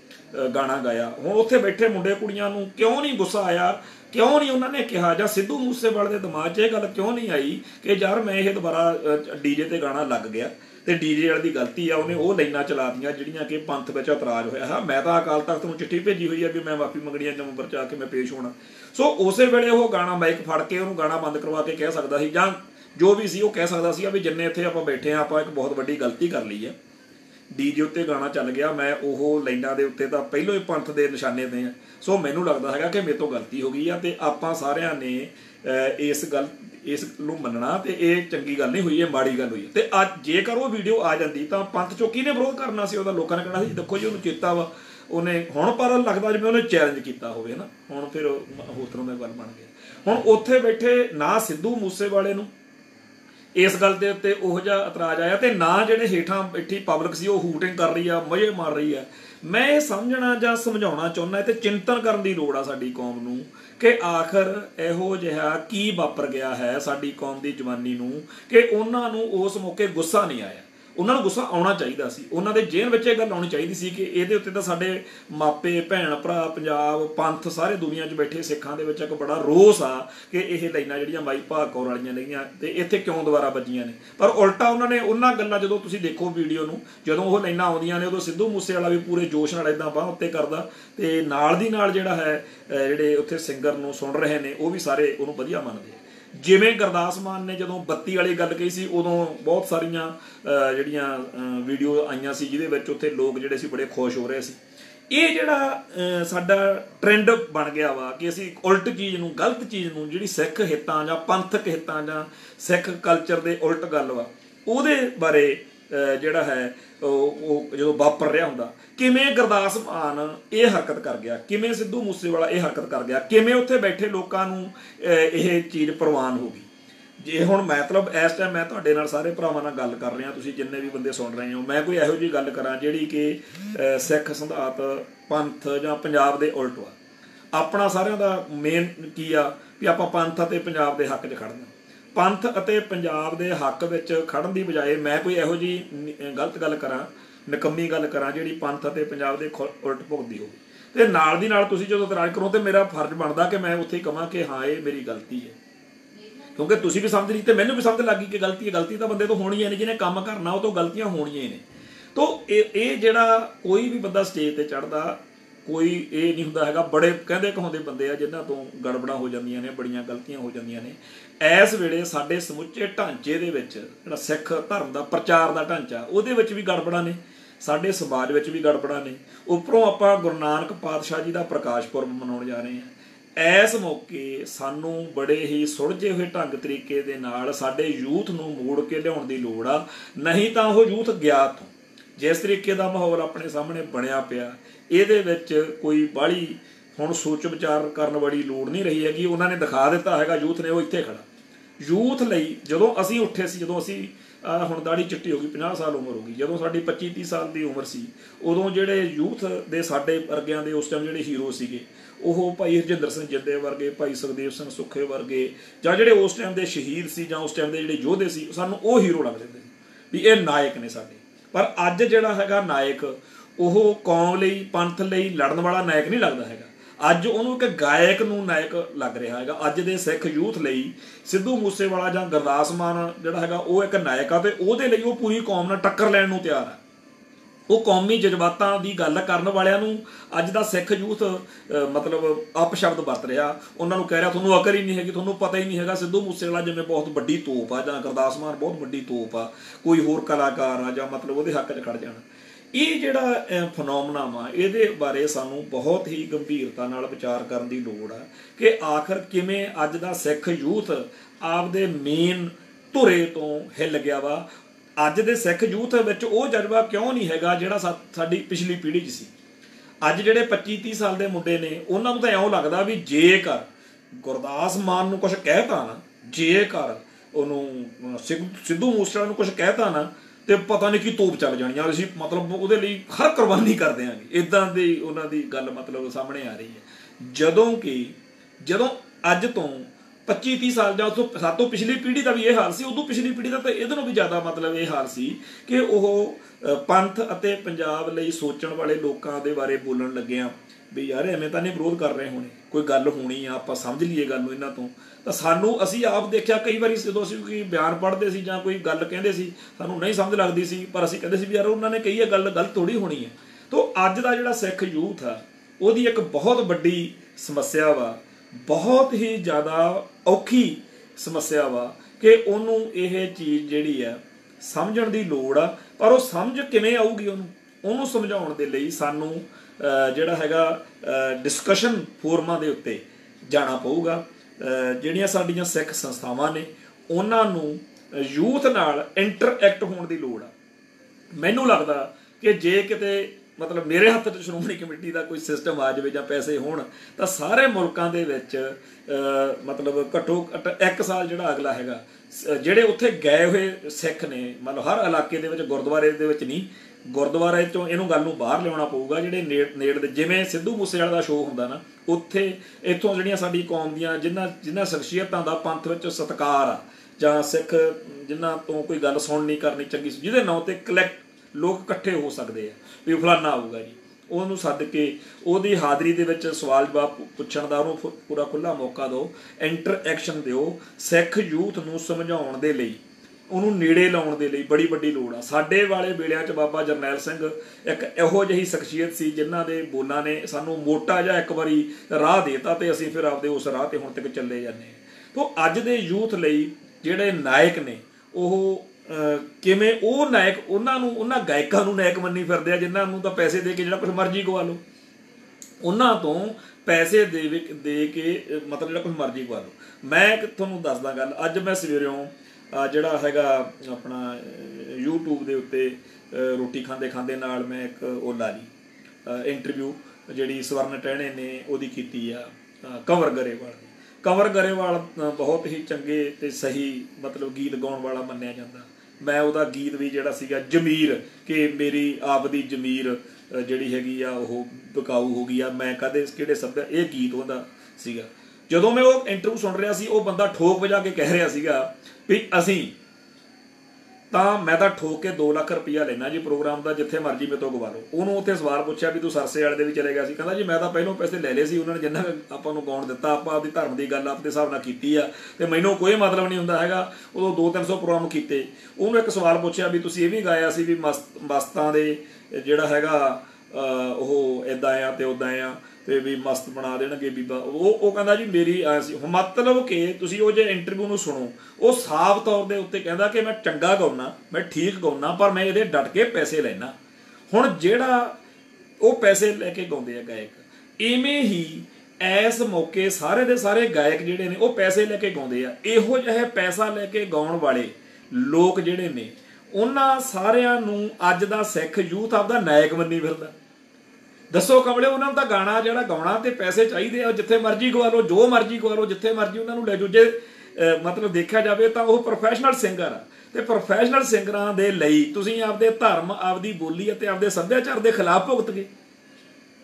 ਗਾਣਾ ਗਾਇਆ। ਹੁਣ ਉੱਥੇ ਬੈਠੇ ਮੁੰਡੇ ਕੁੜੀਆਂ ਨੂੰ ਕਿਉਂ ਨਹੀਂ ਗੁੱਸਾ ਆਇਆ? ਕਿਉਂ ਨਹੀਂ ਉਹਨਾਂ ਨੇ ਕਿਹਾ? ਜਾਂ ਸਿੱਧੂ ਮੂਸੇਵਾਲੇ ਦੇ ਦਿਮਾਗ 'ਚ ਇਹ ਗੱਲ ਕਿਉਂ ਨਹੀਂ ਆਈ ਕਿ ਯਾਰ ਮੈਂ ਇਹ ਦੁਬਾਰਾ ਡੀਜੇ ਤੇ ਗਾਣਾ ਲੱਗ ਗਿਆ? ਤੇ ਡੀਜੇ ਵਾਲੀ ਦੀ ਗਲਤੀ ਆ, ਉਹਨੇ ਉਹ ਲਾਈਨਾਂ ਚਲਾਤੀਆਂ ਜਿਹੜੀਆਂ ਕਿ ਪੰਥ ਵਿੱਚ ਇਤਰਾਜ਼ ਹੋਇਆ। ਹੈ, ਮੈਂ ਤਾਂ ਅਕਾਲ ਤਖਤ ਨੂੰ ਚਿੱਠੀ ਭੇਜੀ ਹੋਈ ਹੈ ਵੀ ਮੈਂ ਮਾਫੀ ਮੰਗਣੀ ਆ ਨਵੰਬਰ ਚ ਕੇ ਮੈਂ ਪੇਸ਼ ਹੋਣਾ। ਸੋ ਉਸੇ ਵੇਲੇ ਉਹ ਗਾਣਾ ਮਾਈਕ ਫੜ ਕੇ ਉਹਨੂੰ ਗਾਣਾ ਬੰਦ ਕਰਵਾ ਕੇ ਕਹਿ ਸਕਦਾ ਸੀ, ਜਾਂ ਜੋ ਵੀ ਸੀ ਉਹ ਕਹਿ ਸਕਦਾ ਸੀ ਵੀ ਜਿੰਨੇ ਇੱਥੇ ਆਪਾਂ ਬੈਠੇ ਆ, ਆਪਾਂ ਇੱਕ ਬਹੁਤ ਵੱਡੀ ਗਲਤੀ ਕਰ ਲਈ ਹੈ ਡੀਜੇ ਉੱਤੇ ਗਾਣਾ ਚੱਲ ਗਿਆ, ਮੈਂ ਉਹ ਲਾਈਨਾਂ ਦੇ ਉੱਤੇ ਤਾਂ ਪਹਿਲੋਂ ਹੀ ਪੰਥ ਦੇ ਨਿਸ਼ਾਨੇ ਤੇ ਆ। ਸੋ ਮੈਨੂੰ ਲੱਗਦਾ ਹੈਗਾ ਕਿ ਮੇਰੇ ਤੋਂ ਗਲਤੀ ਹੋ ਗਈ ਆ ਤੇ ਆਪਾਂ ਸਾਰਿਆਂ ਨੇ ਇਸ ਗੱਲ ਇਸ ਨੂੰ ਮੰਨਣਾ ਤੇ ਇਹ ਚੰਗੀ ਗੱਲ ਨਹੀਂ ਹੋਈ, ਇਹ ਮਾੜੀ ਗੱਲ ਹੋਈ। ਹੈ। ਤੇ ਅੱਜ ਜੇਕਰ ਉਹ ਵੀਡੀਓ ਆ ਜਾਂਦੀ ਤਾਂ ਪੰਥ ਚੋਂ ਨੇ ਵਿਰੋਧ ਕਰਨਾ ਸੀ? ਉਹਦਾ ਲੋਕਾਂ ਨੇ ਕਹਿਣਾ ਸੀ, ਦੇਖੋ ਜੀ, ਉਹਨੂੰ ਚੇਤਾ ਵਾ। ਉਹਨੇ ਹੁਣ ਪਰ ਲੱਗਦਾ ਜਿਵੇਂ ਉਹਨੇ ਚੈਲੰਜ ਕੀਤਾ ਹੋਵੇ ਨਾ। ਹੁਣ ਫਿਰ ਹੋਰ ਤਰ੍ਹਾਂ ਦਾ ਗੱਲ ਬਣ ਗਿਆ ਹੁਣ ਉੱਥੇ ਬੈਠੇ ਨਾ ਸਿੱਧੂ ਮੂਸੇਵਾਲੇ ਨੂੰ ਇਸ ਗੱਲ ਦੇ ਉੱਤੇ ਉਹ ਜਿਹਾ ਇਤਰਾਜ਼ ਆਇਆ ਤੇ ਨਾ ਜਿਹੜੇ ਹੇਠਾਂ ਬੈਠੀ ਪਬਲਿਕ ਸੀ, ਉਹ ਹੂਟਿੰਗ ਕਰ ਰਹੀ ਆ, ਮਜ਼ੇ ਮਾਰ ਰਹੀ ਆ। ਮੈਂ ਇਹ ਸਮਝਣਾ ਜਾਂ ਸਮਝਾਉਣਾ ਚਾਹੁੰਦਾ ਤੇ ਚਿੰਤਨ ਕਰਨ ਦੀ ਲੋੜ ਆ ਸਾਡੀ ਕੌਮ ਨੂੰ। ਕਿ ਆਖਰ ਇਹੋ ਜਿਹਾ ਕੀ ਵਾਪਰ ਗਿਆ ਹੈ ਸਾਡੀ ਕੌਮ ਦੀ ਜਵਾਨੀ ਨੂੰ ਕਿ ਉਹਨਾਂ ਨੂੰ ਉਸ ਮੌਕੇ ਗੁੱਸਾ ਨਹੀਂ ਆਇਆ? ਉਹਨਾਂ ਨੂੰ ਗੁੱਸਾ ਆਉਣਾ ਚਾਹੀਦਾ ਸੀ। ਉਹਨਾਂ ਦੇ ਜੇਲ੍ਹ ਵਿੱਚ ਇਹ ਗੱਲ ਆਉਣੀ ਚਾਹੀਦੀ ਸੀ ਕਿ ਇਹਦੇ ਉੱਤੇ ਤਾਂ ਸਾਡੇ ਮਾਪੇ, ਭੈਣ, ਭਰਾ, ਪੰਜਾਬ, ਪੰਥ ਸਾਰੇ ਦੁਨੀਆ 'ਚ ਬੈਠੇ ਸਿੱਖਾਂ ਦੇ ਵਿੱਚ ਇੱਕ ਬੜਾ ਰੋਸ ਆ ਕਿ ਇਹ ਲਾਈਨਾਂ ਜਿਹੜੀਆਂ ਮਾਈ ਭਾਗਕੌਰ ਵਾਲੀਆਂ ਨੇਗੀਆਂ ਤੇ ਇੱਥੇ ਕਿਉਂ ਦੁਬਾਰਾ ਵੱਜੀਆਂ ਨੇ। ਪਰ ਉਲਟਾ ਉਹਨਾਂ ਨੇ ਉਹਨਾਂ ਗੱਲਾਂ ਜਦੋਂ ਤੁਸੀਂ ਦੇਖੋ ਵੀਡੀਓ ਨੂੰ, ਜਦੋਂ ਉਹ ਲਾਈਨਾਂ ਆਉਂਦੀਆਂ ਨੇ ਉਦੋਂ ਸਿੱਧੂ ਮੂਸੇ ਵਾਲਾ ਵੀ ਪੂਰੇ ਜੋਸ਼ ਨਾਲ ਇਦਾਂ ਬਾਹ ਉੱਤੇ ਕਰਦਾ ਤੇ ਨਾਲ ਦੀ ਨਾਲ ਜਿਹੜਾ ਹੈ ਜਿਹੜੇ ਉੱਥੇ ਸਿੰਗਰ ਨੂੰ ਸੁਣ ਰਹੇ ਨੇ, ਉਹ ਵੀ ਸਾਰੇ ਉਹਨੂੰ ਵਧੀਆ ਮੰਨਦੇ ਆ। ਜਿਵੇਂ ਗੁਰਦਾਸ ਮਾਨ ਨੇ ਜਦੋਂ ਬੱਤੀ ਵਾਲੀ ਗੱਲ ਕਹੀ ਸੀ, ਉਦੋਂ ਬਹੁਤ ਸਾਰੀਆਂ ਜਿਹੜੀਆਂ ਵੀਡੀਓ ਆਈਆਂ ਸੀ, ਜਿਹਦੇ ਵਿੱਚ ਉੱਥੇ ਲੋਕ ਜਿਹੜੇ ਸੀ ਬੜੇ ਖੁਸ਼ ਹੋ ਰਹੇ ਸੀ। ਇਹ ਜਿਹੜਾ ਸਾਡਾ ਟ੍ਰੈਂਡ ਬਣ ਗਿਆ ਵਾ ਕਿ ਅਸੀਂ ਉਲਟ ਚੀਜ਼ ਨੂੰ, ਗਲਤ ਚੀਜ਼ ਨੂੰ, ਜਿਹੜੀ ਸਿੱਖ ਹਿੱਤਾਂ ਜਾਂ ਪੰਥਕ ਹਿੱਤਾਂ ਜਾਂ ਸਿੱਖ ਕਲਚਰ ਦੇ ਉਲਟ ਗੱਲ ਵਾ, ਉਹਦੇ ਬਾਰੇ ਜਿਹੜਾ ਹੈ, ਉਹ ਉਹ ਜਦੋਂ ਵਾਪਰ ਰਿਹਾ ਹੁੰਦਾ, ਕਿਵੇਂ ਗੁਰਦਾਸ ਮਾਨ ਇਹ ਹਰਕਤ ਕਰ ਗਿਆ? ਕਿਵੇਂ ਸਿੱਧੂ ਮੂਸੇਵਾਲਾ ਇਹ ਹਰਕਤ ਕਰ ਗਿਆ? ਕਿਵੇਂ ਉੱਥੇ ਬੈਠੇ ਲੋਕਾਂ ਨੂੰ ਇਹ ਚੀਜ਼ ਪ੍ਰਵਾਨ ਹੋ ਗਈ? ਜੇ ਹੁਣ ਮਤਲਬ ਇਸ ਟਾਈਮ ਮੈਂ ਤੁਹਾਡੇ ਨਾਲ ਸਾਰੇ ਭਰਾਵਾਂ ਨਾਲ ਗੱਲ ਕਰ ਰਿਹਾ, ਤੁਸੀਂ ਜਿੰਨੇ ਵੀ ਬੰਦੇ ਸੁਣ ਰਹੇ ਹੋ, ਮੈਂ ਕੋਈ ਇਹੋ ਜਿਹੀ ਗੱਲ ਕਰਾਂ ਜਿਹੜੀ ਕਿ ਸਿੱਖ ਸੰਧਾਤ, ਪੰਥ ਜਾਂ ਪੰਜਾਬ ਦੇ ਉਲਟ ਵਾ ਆਪਣਾ ਸਾਰਿਆਂ ਦਾ ਮੇਨ ਕੀ ਆ? ਵੀ ਆਪਾਂ ਪੰਥ ਅਤੇ ਪੰਜਾਬ ਦੇ ਹੱਕ 'ਚ ਖੜਨਾ ਪੰਥ ਅਤੇ ਪੰਜਾਬ ਦੇ ਹੱਕ ਵਿੱਚ ਖੜਨ ਦੀ ਬਜਾਏ ਮੈਂ ਕੋਈ ਇਹੋ ਜੀ ਗਲਤ ਗੱਲ ਕਰਾਂ, ਨਕੰਮੀ ਗੱਲ ਕਰਾਂ ਜਿਹੜੀ ਪੰਥ ਅਤੇ ਪੰਜਾਬ ਦੇ ਉਲਟ ਭੁਗਦੀ ਹੋਵੇ। ਤੇ ਨਾਲ ਦੀ ਨਾਲ ਤੁਸੀਂ ਜਦੋਂ ਇਤਰਾਜ਼ ਕਰੋ ਤੇ ਮੇਰਾ ਫਰਜ਼ ਬਣਦਾ ਕਿ ਮੈਂ ਉੱਥੇ ਕਹਾਂ ਕਿ ਹਾਂ, ਇਹ ਮੇਰੀ ਗਲਤੀ ਹੈ। ਕਿਉਂਕਿ ਤੁਸੀਂ ਵੀ ਸਮਝ ਲਈ ਤੇ ਮੈਨੂੰ ਵੀ ਸਮਝ ਲੱਗੀ ਕਿ ਗਲਤੀ ਹੈ। ਗਲਤੀ ਤਾਂ ਬੰਦੇ ਤੋਂ ਹੋਣੀ ਹੈ ਨਹੀਂ ਜਿਹਨੇ ਕੰਮ ਕਰਨਾ ਉਹ ਤੋਂ ਗਲਤੀਆਂ ਹੋਣੀਆਂ ਹੀ ਨੇ। ਤੋਂ ਇਹ ਜਿਹੜਾ ਕੋਈ ਵੀ ਬੰਦਾ ਸਟੇਜ ਤੇ ਚੜਦਾ ਕੋਈ ਇਹ ਨਹੀਂ ਹੁੰਦਾ ਹੈਗਾ, ਬੜੇ ਕਹਿੰਦੇ ਕਹਾਉਂਦੇ ਬੰਦੇ ਆ ਜਿਨ੍ਹਾਂ ਤੋਂ ਗੜਬੜਾਂ ਹੋ ਜਾਂਦੀਆਂ ਨੇ, ਬੜੀਆਂ ਗਲਤੀਆਂ ਹੋ ਜਾਂਦੀਆਂ ਨੇ। ਐਸ ਵੇਲੇ ਸਾਡੇ ਸਮੁੱਚੇ ਢਾਂਚੇ ਦੇ ਵਿੱਚ ਜਿਹੜਾ ਸਿੱਖ ਧਰਮ ਦਾ ਪ੍ਰਚਾਰ ਦਾ ਢਾਂਚਾ, ਉਹਦੇ ਵਿੱਚ ਵੀ ਗੜਬੜਾਂ ਨੇ, ਸਾਡੇ ਸਮਾਜ ਵਿੱਚ ਵੀ ਗੜਬੜਾਂ ਨੇ। ਉੱਪਰੋਂ ਆਪਾਂ ਗੁਰੂ ਨਾਨਕ ਪਾਤਸ਼ਾਹ ਜੀ ਦਾ ਪ੍ਰਕਾਸ਼ ਪੁਰਬ ਮਨਾਉਣ ਜਾ ਰਹੇ ਹਾਂ। ਐਸ ਮੌਕੇ ਸਾਨੂੰ ਬੜੇ ਹੀ ਸੁਲਝੇ ਹੋਏ ਢੰਗ ਤਰੀਕੇ ਦੇ ਨਾਲ ਸਾਡੇ ਯੂਥ ਨੂੰ ਮੋੜ ਕੇ ਲਿਆਉਣ ਦੀ ਲੋੜ ਆ। ਨਹੀਂ ਤਾਂ ਉਹ ਯੂਥ ਗਿਆਤ ਜਿਸ ਤਰੀਕੇ ਦਾ ਮਾਹੌਲ ਆਪਣੇ ਸਾਹਮਣੇ ਬਣਿਆ ਪਿਆ ਇਹਦੇ ਵਿੱਚ ਕੋਈ ਬਾਹਲੀ ਹੁਣ ਸੋਚ ਵਿਚਾਰ ਕਰਨ ਵਾਲੀ ਲੋੜ ਨਹੀਂ ਰਹੀ ਹੈਗੀ। ਉਹਨਾਂ ਨੇ ਦਿਖਾ ਦਿੱਤਾ ਹੈਗਾ, ਯੂਥ ਨੇ ਉਹ ਇੱਥੇ ਖੜਾ। ਯੂਥ ਲਈ ਜਦੋਂ ਅਸੀਂ ਉੱਠੇ ਸੀ, ਜਦੋਂ ਅਸੀਂ ਹੁਣ ਦਾੜੀ ਚਿੱਟੀ ਹੋ ਗਈ 50 ਸਾਲ ਉਮਰ ਹੋ ਗਈ, ਜਦੋਂ ਸਾਡੀ 25 30 ਸਾਲ ਦੀ ਉਮਰ ਸੀ, ਉਦੋਂ ਜਿਹੜੇ ਯੂਥ ਦੇ ਸਾਡੇ ਵਰਗਿਆਂ ਦੇ ਉਸ ਟਾਈਮ ਜਿਹੜੇ ਹੀਰੋ ਸੀਗੇ, ਉਹ ਭਾਈ ਹਰਜਿੰਦਰ ਸਿੰਘ ਜਿੰਦੇ ਵਰਗੇ, ਭਾਈ ਸੁਖਦੇਵ ਸਿੰਘ ਸੁੱਖੇ ਵਰਗੇ, ਜਾਂ ਜਿਹੜੇ ਉਸ ਟਾਈਮ ਦੇ ਸ਼ਹੀਦ ਸੀ, ਜਾਂ ਉਸ ਟਾਈਮ ਦੇ ਜਿਹੜੇ ਯੋਧੇ ਸੀ, ਸਾਨੂੰ ਉਹ ਹੀਰੋ ਲੱਗਦੇ ਸੀ ਵੀ ਇਹ ਨਾਇਕ ਨੇ ਸਾਡੇ। ਪਰ ਅੱਜ ਜਿਹੜਾ ਹੈਗਾ ਨਾਇਕ ਉਹ ਕੌਮ ਲਈ, ਪੰਥ ਲਈ ਲੜਨ ਵਾਲਾ ਨਾਇਕ ਨਹੀਂ ਲੱਗਦਾ ਹੈਗਾ। ਅੱਜ ਉਹਨੂੰ ਇੱਕ ਗਾਇਕ ਨੂੰ ਨਾਇਕ ਲੱਗ ਰਿਹਾ ਹੈਗਾ। ਅੱਜ ਦੇ ਸਿੱਖ ਯੂਥ ਲਈ ਸਿੱਧੂ ਮੂਸੇਵਾਲਾ ਜਾਂ ਗੁਰਦਾਸ ਮਾਨ ਜਿਹੜਾ ਹੈਗਾ, ਉਹ ਇੱਕ ਨਾਇਕ ਆ ਤੇ ਉਹਦੇ ਲਈ ਉਹ ਪੂਰੀ ਕੌਮ ਨਾਲ ਟੱਕਰ ਲੈਣ ਨੂੰ ਤਿਆਰ ਆ। ਉਹ ਕੌਮੀ ਜਜ਼ਬਾਤਾਂ ਦੀ ਗੱਲ ਕਰਨ ਵਾਲਿਆਂ ਨੂੰ ਅੱਜ ਦਾ ਸਿੱਖ ਯੂਥ ਮਤਲਬ ਅਪਸ਼ਬਦ ਵਰਤ ਰਿਹਾ। ਉਹਨਾਂ ਨੂੰ ਕਹਿ ਰਿਹਾ, ਤੁਹਾਨੂੰ ਅਕਲ ਹੀ ਨਹੀਂ ਹੈਗੀ, ਤੁਹਾਨੂੰ ਪਤਾ ਹੀ ਨਹੀਂ ਹੈਗਾ, ਸਿੱਧੂ ਮੂਸੇਵਾਲਾ ਜਿਵੇਂ ਬਹੁਤ ਵੱਡੀ ਤੋਪ ਆ ਜਾਂ ਗੁਰਦਾਸ ਮਾਨ ਬਹੁਤ ਵੱਡੀ ਤੋਪ ਆ। ਕੋਈ ਹੋਰ ਕਲਾਕਾਰ ਆ ਜਾਂ ਮਤਲਬ ਉਹਦੇ ਹੱਕ 'ਚ ਖੜ ਜਾਣਾ। ਇਹ ਜਿਹੜਾ ਫਨੋਮਨਾ ਵਾ ਇਹਦੇ ਬਾਰੇ ਸਾਨੂੰ ਬਹੁਤ ਹੀ ਗੰਭੀਰਤਾ ਨਾਲ ਵਿਚਾਰ ਕਰਨ ਦੀ ਲੋੜ ਆ ਕਿ ਆਖਰ ਕਿਵੇਂ ਅੱਜ ਦਾ ਸਿੱਖ ਯੂਥ ਆਪਦੇ ਮੇਨ ਧੁਰੇ ਤੋਂ ਹਿੱਲ ਗਿਆ ਵਾ। ਅੱਜ ਦੇ ਸਿੱਖ ਯੂਥ ਵਿੱਚ ਉਹ ਜਜ਼ਬਾ ਕਿਉਂ ਨਹੀਂ ਹੈਗਾ ਜਿਹੜਾ ਸਾਡੀ ਪਿਛਲੀ ਪੀੜ੍ਹੀ 'ਚ ਸੀ? ਅੱਜ ਜਿਹੜੇ 25 30 ਸਾਲ ਦੇ ਮੁੰਡੇ ਨੇ, ਉਹਨਾਂ ਨੂੰ ਤਾਂ ਐਂ ਲੱਗਦਾ ਵੀ ਜੇਕਰ ਗੁਰਦਾਸ ਮਾਨ ਨੂੰ ਕੁਝ ਕਹਿਤਾ ਨਾ, ਜੇਕਰ ਉਹਨੂੰ ਸਿੱਧੂ ਮੂਸੇਵਾਲਾ ਨੂੰ ਕੁਝ ਕਹਿਤਾ ਨਾ ਤੇ ਪਤਾ ਨਹੀਂ ਕੀ ਤੋਪ ਚੱਲ ਜਾਣੀਆਂ ਅਸੀਂ ਮਤਲਬ ਉਹਦੇ ਲਈ ਹਰ ਕੁਰਬਾਨੀ ਕਰ ਦਿਆਂਗੇ ਇਦਾਂ ਦੀ ਉਹਨਾਂ ਦੀ ਗੱਲ ਮਤਲਬ ਸਾਹਮਣੇ ਆ ਰਹੀ ਹੈ। ਜਦੋਂ ਕਿ, ਜਦੋਂ ਅੱਜ ਤੋਂ 25 30 ਸਾਲ ਜਾਂ ਉਦੋਂ ਸਾਤੋਂ ਪਿਛਲੀ ਪੀੜ੍ਹੀ ਦਾ ਵੀ ਇਹ ਹਾਲ ਸੀ, ਉਦੋਂ ਪਿਛਲੀ ਪੀੜ੍ਹੀ ਦਾ ਤਾਂ ਇਹਦੇ ਨਾਲੋਂ ਵੀ ਜ਼ਿਆਦਾ ਮਤਲਬ ਇਹ ਹਾਲ ਸੀ ਕਿ ਉਹ ਪੰਥ ਅਤੇ ਪੰਜਾਬ ਲਈ ਸੋਚਣ ਵਾਲੇ ਲੋਕਾਂ ਦੇ ਬਾਰੇ ਬੋਲਣ ਲੱਗਿਆ ਵੀ ਯਾਰ ਐਵੇਂ ਤਾਂ ਨਹੀਂ ਵਿਰੋਧ ਕਰ ਰਹੇ ਹੋਣੇ। ਕੋਈ ਗੱਲ ਹੋਣੀ ਆ, ਆਪਾਂ ਸਮਝ ਲਈਏ ਗੱਲ ਨੂੰ ਇਹਨਾਂ ਤੋਂ। ਤਾਂ ਸਾਨੂੰ, ਅਸੀਂ ਆਪ ਦੇਖਿਆ ਕਈ ਵਾਰੀ ਜਦੋਂ ਅਸੀਂ ਕੋਈ ਬਿਆਨ ਪੜ੍ਹਦੇ ਸੀ ਜਾਂ ਕੋਈ ਗੱਲ ਕਹਿੰਦੇ ਸੀ, ਸਾਨੂੰ ਨਹੀਂ ਸਮਝ ਲੱਗਦੀ ਸੀ। ਪਰ ਅਸੀਂ ਕਹਿੰਦੇ ਸੀ ਵੀ ਯਾਰ ਉਹਨਾਂ ਨੇ ਕਹੀ ਇਹ ਗੱਲ ਗਲਤ ਥੋੜੀ ਹੋਣੀ ਹੈ ਤੋਂ ਅੱਜ ਦਾ ਜਿਹੜਾ ਸਿੱਖ ਯੂਥ ਆ, ਉਹਦੀ ਇੱਕ ਬਹੁਤ ਵੱਡੀ ਸਮੱਸਿਆ ਵਾ, ਬਹੁਤ ਹੀ ਜ਼ਿਆਦਾ ਔਖੀ ਸਮੱਸਿਆ ਵਾ ਕਿ ਉਹਨੂੰ ਇਹ ਚੀਜ਼ ਜਿਹੜੀ ਆ, ਸਮਝਣ ਦੀ ਲੋੜ ਆ। ਪਰ ਉਹ ਸਮਝ ਕਿਵੇਂ ਆਊਗੀ ਉਹਨੂੰ? ਉਹਨੂੰ ਸਮਝਾਉਣ ਦੇ ਲਈ ਸਾਨੂੰ ਜਿਹੜਾ ਹੈਗਾ ਡਿਸਕਸ਼ਨ ਫੋਰਮਾਂ ਦੇ ਉੱਤੇ ਜਾਣਾ ਪਊਗਾ। ਜਿਹੜੀਆਂ ਸਾਡੀਆਂ ਸਿੱਖ ਸੰਸਥਾਵਾਂ ਨੇ, ਉਹਨਾਂ ਨੂੰ ਯੂਥ ਨਾਲ ਇੰਟਰਐਕਟ ਹੋਣ ਦੀ ਲੋੜ ਆ। ਮੈਨੂੰ ਲੱਗਦਾ ਕਿ ਜੇ ਕਿਤੇ, ਮਤਲਬ ਮੇਰੇ ਹੱਥ 'ਚ ਸ਼੍ਰੋਮਣੀ ਕਮੇਟੀ ਦਾ ਕੋਈ ਸਿਸਟਮ ਆ ਜਾਵੇ ਜਾਂ ਪੈਸੇ ਹੋਣ, ਤਾਂ ਸਾਰੇ ਮੁਲਕਾਂ ਦੇ ਵਿੱਚ ਮਤਲਬ ਘੱਟੋ ਘੱਟ ਇੱਕ ਸਾਲ ਜਿਹੜਾ ਅਗਲਾ ਹੈਗਾ ਜਿਹੜੇ ਉੱਥੇ ਗਏ ਹੋਏ ਸਿੱਖ ਨੇ, ਮਤਲਬ ਹਰ ਇਲਾਕੇ ਦੇ ਵਿੱਚ, ਗੁਰਦੁਆਰੇ ਦੇ ਵਿੱਚ ਨਹੀਂ ਗੁਰਦੁਆਰੇ ਚੋਂ ਇਹਨੂੰ ਗੱਲ ਨੂੰ ਬਾਹਰ ਲਿਆਉਣਾ ਪਊਗਾ, ਜਿਹੜੇ ਨੇੜ ਦੇ ਜਿਵੇਂ ਸਿੱਧੂ ਮੂਸੇਵਾਲਾ ਦਾ ਸ਼ੋਅ ਹੁੰਦਾ ਨਾ, ਉੱਥੇ ਇੱਥੋਂ ਜਿਹੜੀਆਂ ਸਾਡੀ ਕੌਮ ਦੀਆਂ ਜਿਨ੍ਹਾਂ ਜਿਨ੍ਹਾਂ ਸ਼ਖਸੀਅਤਾਂ ਦਾ ਪੰਥ ਵਿੱਚ ਸਤਕਾਰ ਆ, ਜਾਂ ਸਿੱਖ ਜਿਨ੍ਹਾਂ ਤੋਂ ਕੋਈ ਗੱਲ ਸੁਣਨੀ ਕਰਨੀ ਚੰਗੀ ਜਿਹਦੇ ਨਾਂ ਤੇ ਕਲੈਕਟ ਲੋਕ ਇਕੱਠੇ ਹੋ ਸਕਦੇ ਆ, ਵੀ ਫਲਾਨਾ ਆਊਗਾ ਜੀ। ਉਹਨੂੰ ਸੱਦ ਕੇ ਉਹਦੀ ਹਾਜ਼ਰੀ ਦੇ ਵਿੱਚ ਸਵਾਲ ਜਵਾਬ ਪੁੱਛਣ ਦਾ ਉਹਨੂੰ ਪੂਰਾ ਖੁੱਲਾ ਮੌਕਾ ਦਿਓ, ਇੰਟਰਐਕਸ਼ਨ ਦਿਓ ਸਿੱਖ ਯੂਥ ਨੂੰ ਸਮਝਾਉਣ ਦੇ ਲਈ। ਉਹਨੂੰ ਨੇੜੇ ਲਾਉਣ ਦੇ ਲਈ ਬੜੀ ਵੱਡੀ ਲੋੜ ਆ। ਸਾਡੇ ਵਾਲੇ ਵੇਲਿਆਂ 'ਚ ਬਾਬਾ ਜਰਨੈਲ ਸਿੰਘ ਇੱਕ ਇਹੋ ਜਿਹੀ ਸ਼ਖਸੀਅਤ ਸੀ ਜਿਨ੍ਹਾਂ ਦੇ ਬੋਲਾਂ ਨੇ ਸਾਨੂੰ ਮੋਟਾ ਜਿਹਾ ਇੱਕ ਵਾਰੀ ਰਾਹ ਦੇਤਾ ਤੇ ਅਸੀਂ ਫਿਰ ਆਪਦੇ ਉਸ ਰਾਹ ਤੇ ਹੁਣ ਤੱਕ ਚੱਲੇ ਜਾਂਦੇ ਤੋਂ ਅੱਜ ਦੇ ਯੂਥ ਲਈ ਜਿਹੜੇ ਨਾਇਕ ਨੇ, ਉਹ ਕਿਵੇਂ ਉਹ ਨਾਇਕ, ਉਹਨਾਂ ਨੂੰ, ਉਹਨਾਂ ਗਾਇਕਾਂ ਨੂੰ ਨਾਇਕ ਮੰਨੀ ਫਿਰਦੇ ਆ, ਜਿਨ੍ਹਾਂ ਨੂੰ ਤਾਂ ਪੈਸੇ ਦੇ ਕੇ ਜਿਹੜਾ ਕੁਝ ਮਰਜ਼ੀ ਗਵਾ ਲਓ। ਉਹਨਾਂ ਤੋਂ ਪੈਸੇ ਦੇ ਦੇ ਕੇ, ਮਤਲਬ ਜਿਹੜਾ ਕੁਝ ਮਰਜ਼ੀ ਗਵਾ ਲਓ। ਮੈਂ ਤੁਹਾਨੂੰ ਦੱਸਦਾ ਗੱਲ, ਅੱਜ ਮੈਂ ਸਵੇਰੋਂ ਜਿਹੜਾ ਹੈਗਾ ਆਪਣਾ YouTube ਦੇ ਉੱਤੇ ਰੋਟੀ ਖਾਂਦੇ ਖਾਂਦੇ ਨਾਲ ਮੈਂ ਇੱਕ ਉਹ ਲਾ ਲਈ ਇੰਟਰਵਿਊ ਜਿਹੜੀ ਸਵਰਨ ਟਹਿਣੇ ਨੇ ਉਹਦੀ ਕੀਤੀ ਆ ਕਵਰ ਗਰੇਵਾਲ ਕੰਵਰ ਗਰੇਵਾਲ ਬਹੁਤ ਹੀ ਚੰਗੇ ਤੇ ਸਹੀ ਮਤਲਬ ਗੀਤ ਗਾਉਣ ਵਾਲਾ ਮੰਨਿਆ ਜਾਂਦਾ। ਮੈਂ ਉਹਦਾ ਗੀਤ ਵੀ ਜਿਹੜਾ ਸੀਗਾ, ਜਮੀਰ, ਕਿ ਮੇਰੀ ਆਪ ਦੀ ਜਮੀਰ ਜਿਹੜੀ ਹੈਗੀ ਆ, ਉਹ ਬਕਾਊ ਹੋ ਗਈ ਆ। ਮੈਂ ਕਦੇ ਕਿਹੜੇ ਸ਼ਬਦ ਇਹ ਗੀਤ ਉਹਦਾ ਸੀਗਾ। ਜਦੋਂ ਮੈਂ ਉਹ ਇੰਟਰਵਿਊ ਸੁਣ ਰਿਹਾ ਸੀ, ਉਹ ਬੰਦਾ ਠੋਕ ਵਜਾ ਕੇ ਕਹਿ ਰਿਹਾ ਸੀਗਾ ਵੀ ਅਸੀਂ ਤਾਂ ਮੈਂ ਤਾਂ ਠੋਕ ਕੇ 2 ਲੱਖ ਰੁਪਇਆ ਲੈਣਾ ਜੀ ਪ੍ਰੋਗਰਾਮ ਦਾ, ਜਿੱਥੇ ਮਰਜ਼ੀ ਮੇਰੇ ਤੋਂ ਗਵਾ ਲਓ। ਉਹਨੂੰ ਉੱਥੇ ਸਵਾਲ ਪੁੱਛਿਆ ਵੀ ਤੂੰ ਸਰਸੇ ਵਾਲੇ ਦੇ ਵੀ ਚਲੇ ਗਿਆ ਸੀ। ਕਹਿੰਦਾ ਜੀ ਮੈਂ ਤਾਂ ਪਹਿਲਾਂ ਪੈਸੇ ਲੈ ਲਏ ਸੀ, ਉਹਨਾਂ ਨੇ ਜਿੰਨਾ ਕੁ ਆਪਾਂ ਨੂੰ ਗਾਉਣ ਦਿੱਤਾ, ਆਪਾਂ ਆਪਦੀ ਧਰਮ ਦੀ ਗੱਲ ਆਪਦੇ ਹਿਸਾਬ ਨਾਲ ਕੀਤੀ ਆ ਤੇ ਮੈਨੂੰ ਕੋਈ ਮਤਲਬ ਨਹੀਂ ਹੁੰਦਾ ਹੈਗਾ। ਉਦੋਂ 2-300 ਪ੍ਰੋਗਰਾਮ ਕੀਤੇ। ਉਹਨੂੰ ਇੱਕ ਸਵਾਲ ਪੁੱਛਿਆ ਵੀ ਤੁਸੀਂ ਇਹ ਵੀ ਗਾਇਆ ਸੀ ਵੀ ਮਸਤ, ਮਸਤਾਂ ਦੇ ਜਿਹੜਾ ਹੈਗਾ ਉਹ ਇਦਾਂ ਆ ਤੇ ਉਦਾਂ ਆ। ਤੇ ਵੀ ਮਸਤ ਬਣਾ ਦੇਣਗੇ ਬੀਬਾ। ਉਹ ਉਹ ਕਹਿੰਦਾ ਜੀ ਮੇਰੀ ਐਂ ਸੀ ਮਤਲਬ ਕਿ ਤੁਸੀਂ ਉਹ ਜੇ ਇੰਟਰਵਿਊ ਨੂੰ ਸੁਣੋ, ਉਹ ਸਾਫ਼ ਤੌਰ ਦੇ ਉੱਤੇ ਕਹਿੰਦਾ ਕਿ ਮੈਂ ਚੰਗਾ ਗਾਉਣਾ ਮੈਂ ਠੀਕ ਗਾਉਣਾ ਪਰ ਮੈਂ ਇਹਦੇ ਡਟ ਕੇ ਪੈਸੇ ਲੈਣਾ ਹੁਣ ਜਿਹੜਾ ਉਹ ਪੈਸੇ ਲੈ ਕੇ ਗਾਉਂਦੇ ਆ ਗਾਇਕ, ਇਵੇਂ ਹੀ ਐਸ ਮੌਕੇ ਸਾਰੇ ਦੇ ਸਾਰੇ ਗਾਇਕ ਜਿਹੜੇ ਨੇ, ਉਹ ਪੈਸੇ ਲੈ ਕੇ ਗਾਉਂਦੇ ਆ। ਇਹੋ ਜਿਹੇ ਪੈਸਾ ਲੈ ਕੇ ਗਾਉਣ ਵਾਲੇ ਲੋਕ ਜਿਹੜੇ ਨੇ, ਉਹਨਾਂ ਸਾਰਿਆਂ ਨੂੰ ਅੱਜ ਦਾ ਸਿੱਖ ਯੂਥ ਆਪਦਾ ਨਾਇਕ ਮੰਨੀ ਫਿਰਦਾ। ਦੱਸੋ ਕਮਲੇ ਉਹਨਾਂ ਨੂੰ ਤਾਂ ਗਾਣਾ ਜਿਹੜਾ ਗਾਉਣਾ ਤੇ ਪੈਸੇ ਚਾਹੀਦੇ ਆ, ਜਿੱਥੇ ਮਰਜ਼ੀ ਗਵਾ ਲਓ, ਜੋ ਮਰਜ਼ੀ ਗਵਾ ਲਓ, ਜਿੱਥੇ ਮਰਜ਼ੀ ਉਹਨਾਂ ਨੂੰ ਲੈ ਜਾਓ। ਜੇ ਮਤਲਬ ਦੇਖਿਆ ਜਾਵੇ ਤਾਂ ਉਹ ਪ੍ਰੋਫੈਸ਼ਨਲ ਸਿੰਗਰ ਆ। ਤੇ ਪ੍ਰੋਫੈਸ਼ਨਲ ਸਿੰਗਰਾਂ ਦੇ ਲਈ ਤੁਸੀਂ ਆਪਦੇ ਧਰਮ, ਆਪਦੀ ਬੋਲੀ ਅਤੇ ਆਪਦੇ ਸੱਭਿਆਚਾਰ ਦੇ ਖਿਲਾਫ ਭੁਗਤ ਗਏ।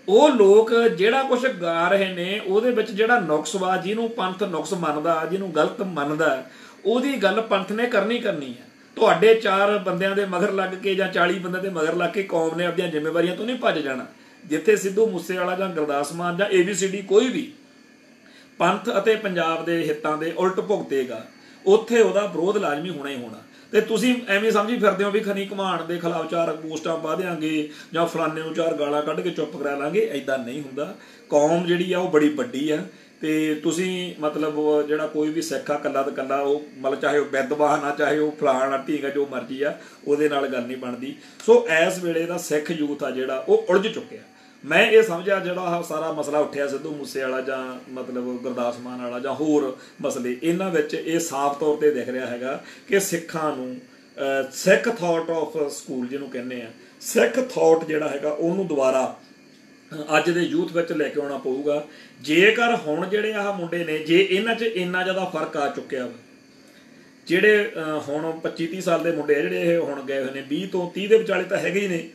ਉਹ ਲੋਕ ਜਿਹੜਾ ਕੁਝ ਗਾ ਰਹੇ ਨੇ, ਉਹਦੇ ਵਿੱਚ ਜਿਹੜਾ ਨੁਕਸਵਾ ਜਿਹਨੂੰ ਪੰਥ ਨੁਕਸ ਮੰਨਦਾ, ਜਿਹਨੂੰ ਗਲਤ ਮੰਨਦਾ, ਉਹਦੀ ਗੱਲ ਪੰਥ ਨੇ ਕਰਨੀ ਕਰਨੀ ਹੈ ਤੁਹਾਡੇ ਚਾਰ ਬੰਦਿਆਂ ਦੇ ਮਗਰ ਲੱਗ ਕੇ ਜਾਂ 40 ਬੰਦਿਆਂ ਦੇ ਮਗਰ ਲੱਗ ਕੇ ਕੌਮ ਨੇ ਆਪਣੀਆਂ ਜ਼ਿੰਮੇਵਾਰੀਆਂ ਤੋਂ ਨਹੀਂ ਭੱਜ ਜਾਣਾ। ਜਿੱਥੇ ਸਿੱਧੂ ਮੂਸੇਵਾਲਾ ਜਾਂ ਗੁਰਦਾਸ ਮਾਨ ਜਾਂ ਏਬੀਸੀਡੀ ਕੋਈ ਵੀ ਪੰਥ ਅਤੇ ਪੰਜਾਬ ਦੇ ਹਿੱਤਾਂ ਦੇ ਉਲਟ ਭੁਗਤੇਗਾ, ਉੱਥੇ ਉਹਦਾ ਵਿਰੋਧ ਲਾਜ਼ਮੀ ਹੋਣਾ ਹੀ ਹੋਣਾ। ਤੇ ਤੁਸੀਂ ਐਵੇਂ ਸਮਝੀ ਫਿਰਦੇ ਹੋ ਵੀ ਖਨੀ ਘਮਾਣ ਦੇ ਖਿਲਾਫ ਚਾਰ ਪੋਸਟਾਂ ਪਾ ਦਿਆਂਗੇ ਜਾਂ ਫਲਾਣੇ ਨੂੰ ਚਾਰ ਗਾਲਾਂ ਕੱਢ ਕੇ ਚੁੱਪ ਕਰਾ ਲਾਂਗੇ ਐਦਾਂ ਨਹੀਂ ਹੁੰਦਾ। ਕੌਮ ਜਿਹੜੀ ਆ ਉਹ ਬੜੀ ਵੱਡੀ ਆ ਤੇ ਤੁਸੀਂ ਮਤਲਬ ਜਿਹੜਾ ਕੋਈ ਵੀ ਸਿੱਖ ਆ ਕੱਲਾ ਤੇ ਕੱਲਾ ਉਹ ਮਤਲਬ ਚਾਹੇ ਉਹ ਵਿਦਵਾਨ ਆ ਚਾਹੇ ਉਹ ਫਲਾਣਾ ਢੀਂਗਾ ਜੋ ਮਰਜ਼ੀ ਆ, ਉਹਦੇ ਨਾਲ ਗੱਲ ਨਹੀਂ ਬਣਦੀ। ਸੋ ਇਸ ਵੇਲੇ ਦਾ ਸਿੱਖ ਯੂਥ ਆ ਜਿਹੜਾ, ਉਹ ਉਲਝ ਚੁੱਕਿਆ। ਮੈਂ ਇਹ ਸਮਝਿਆ ਜਿਹੜਾ ਆਹ ਸਾਰਾ ਮਸਲਾ ਉੱਠਿਆ ਸਿੱਧੂ ਮੂਸੇ ਵਾਲਾ ਜਾਂ ਮਤਲਬ ਗੁਰਦਾਸ ਮਾਨ ਵਾਲਾ ਜਾਂ ਹੋਰ ਮਸਲੇ, ਇਹਨਾਂ ਵਿੱਚ ਇਹ ਸਾਫ਼ ਤੌਰ ਤੇ ਦਿਖ ਰਿਹਾ ਹੈਗਾ ਕਿ ਸਿੱਖਾਂ ਨੂੰ ਸਿੱਖ ਥਾਟ ਆਫ ਸਕੂਲ ਜਿਹਨੂੰ ਕਹਿੰਦੇ ਆ, ਸਿੱਖ ਥਾਟ ਜਿਹੜਾ ਹੈਗਾ ਉਹਨੂੰ ਦੁਬਾਰਾ ਅੱਜ ਦੇ ਯੂਥ ਵਿੱਚ ਲੈ ਕੇ ਆਉਣਾ ਪਊਗਾ। ਜੇਕਰ ਹੁਣ ਜਿਹੜੇ ਆਹ ਮੁੰਡੇ ਨੇ, ਜੇ ਇਹਨਾਂ 'ਚ ਇੰਨਾ ਜ਼ਿਆਦਾ ਫ਼ਰਕ ਆ ਚੁੱਕਿਆ ਵਾ, ਜਿਹੜੇ ਹੁਣ 25 30 ਸਾਲ ਦੇ ਮੁੰਡੇ ਆ, ਜਿਹੜੇ ਇਹ ਹੁਣ ਗਏ ਹੋਏ ਨੇ 20 ਤੋਂ 30 ਦੇ ਵਿਚਾਲੇ ਤਾਂ ਹੈਗੇ ਹੀ ਨੇ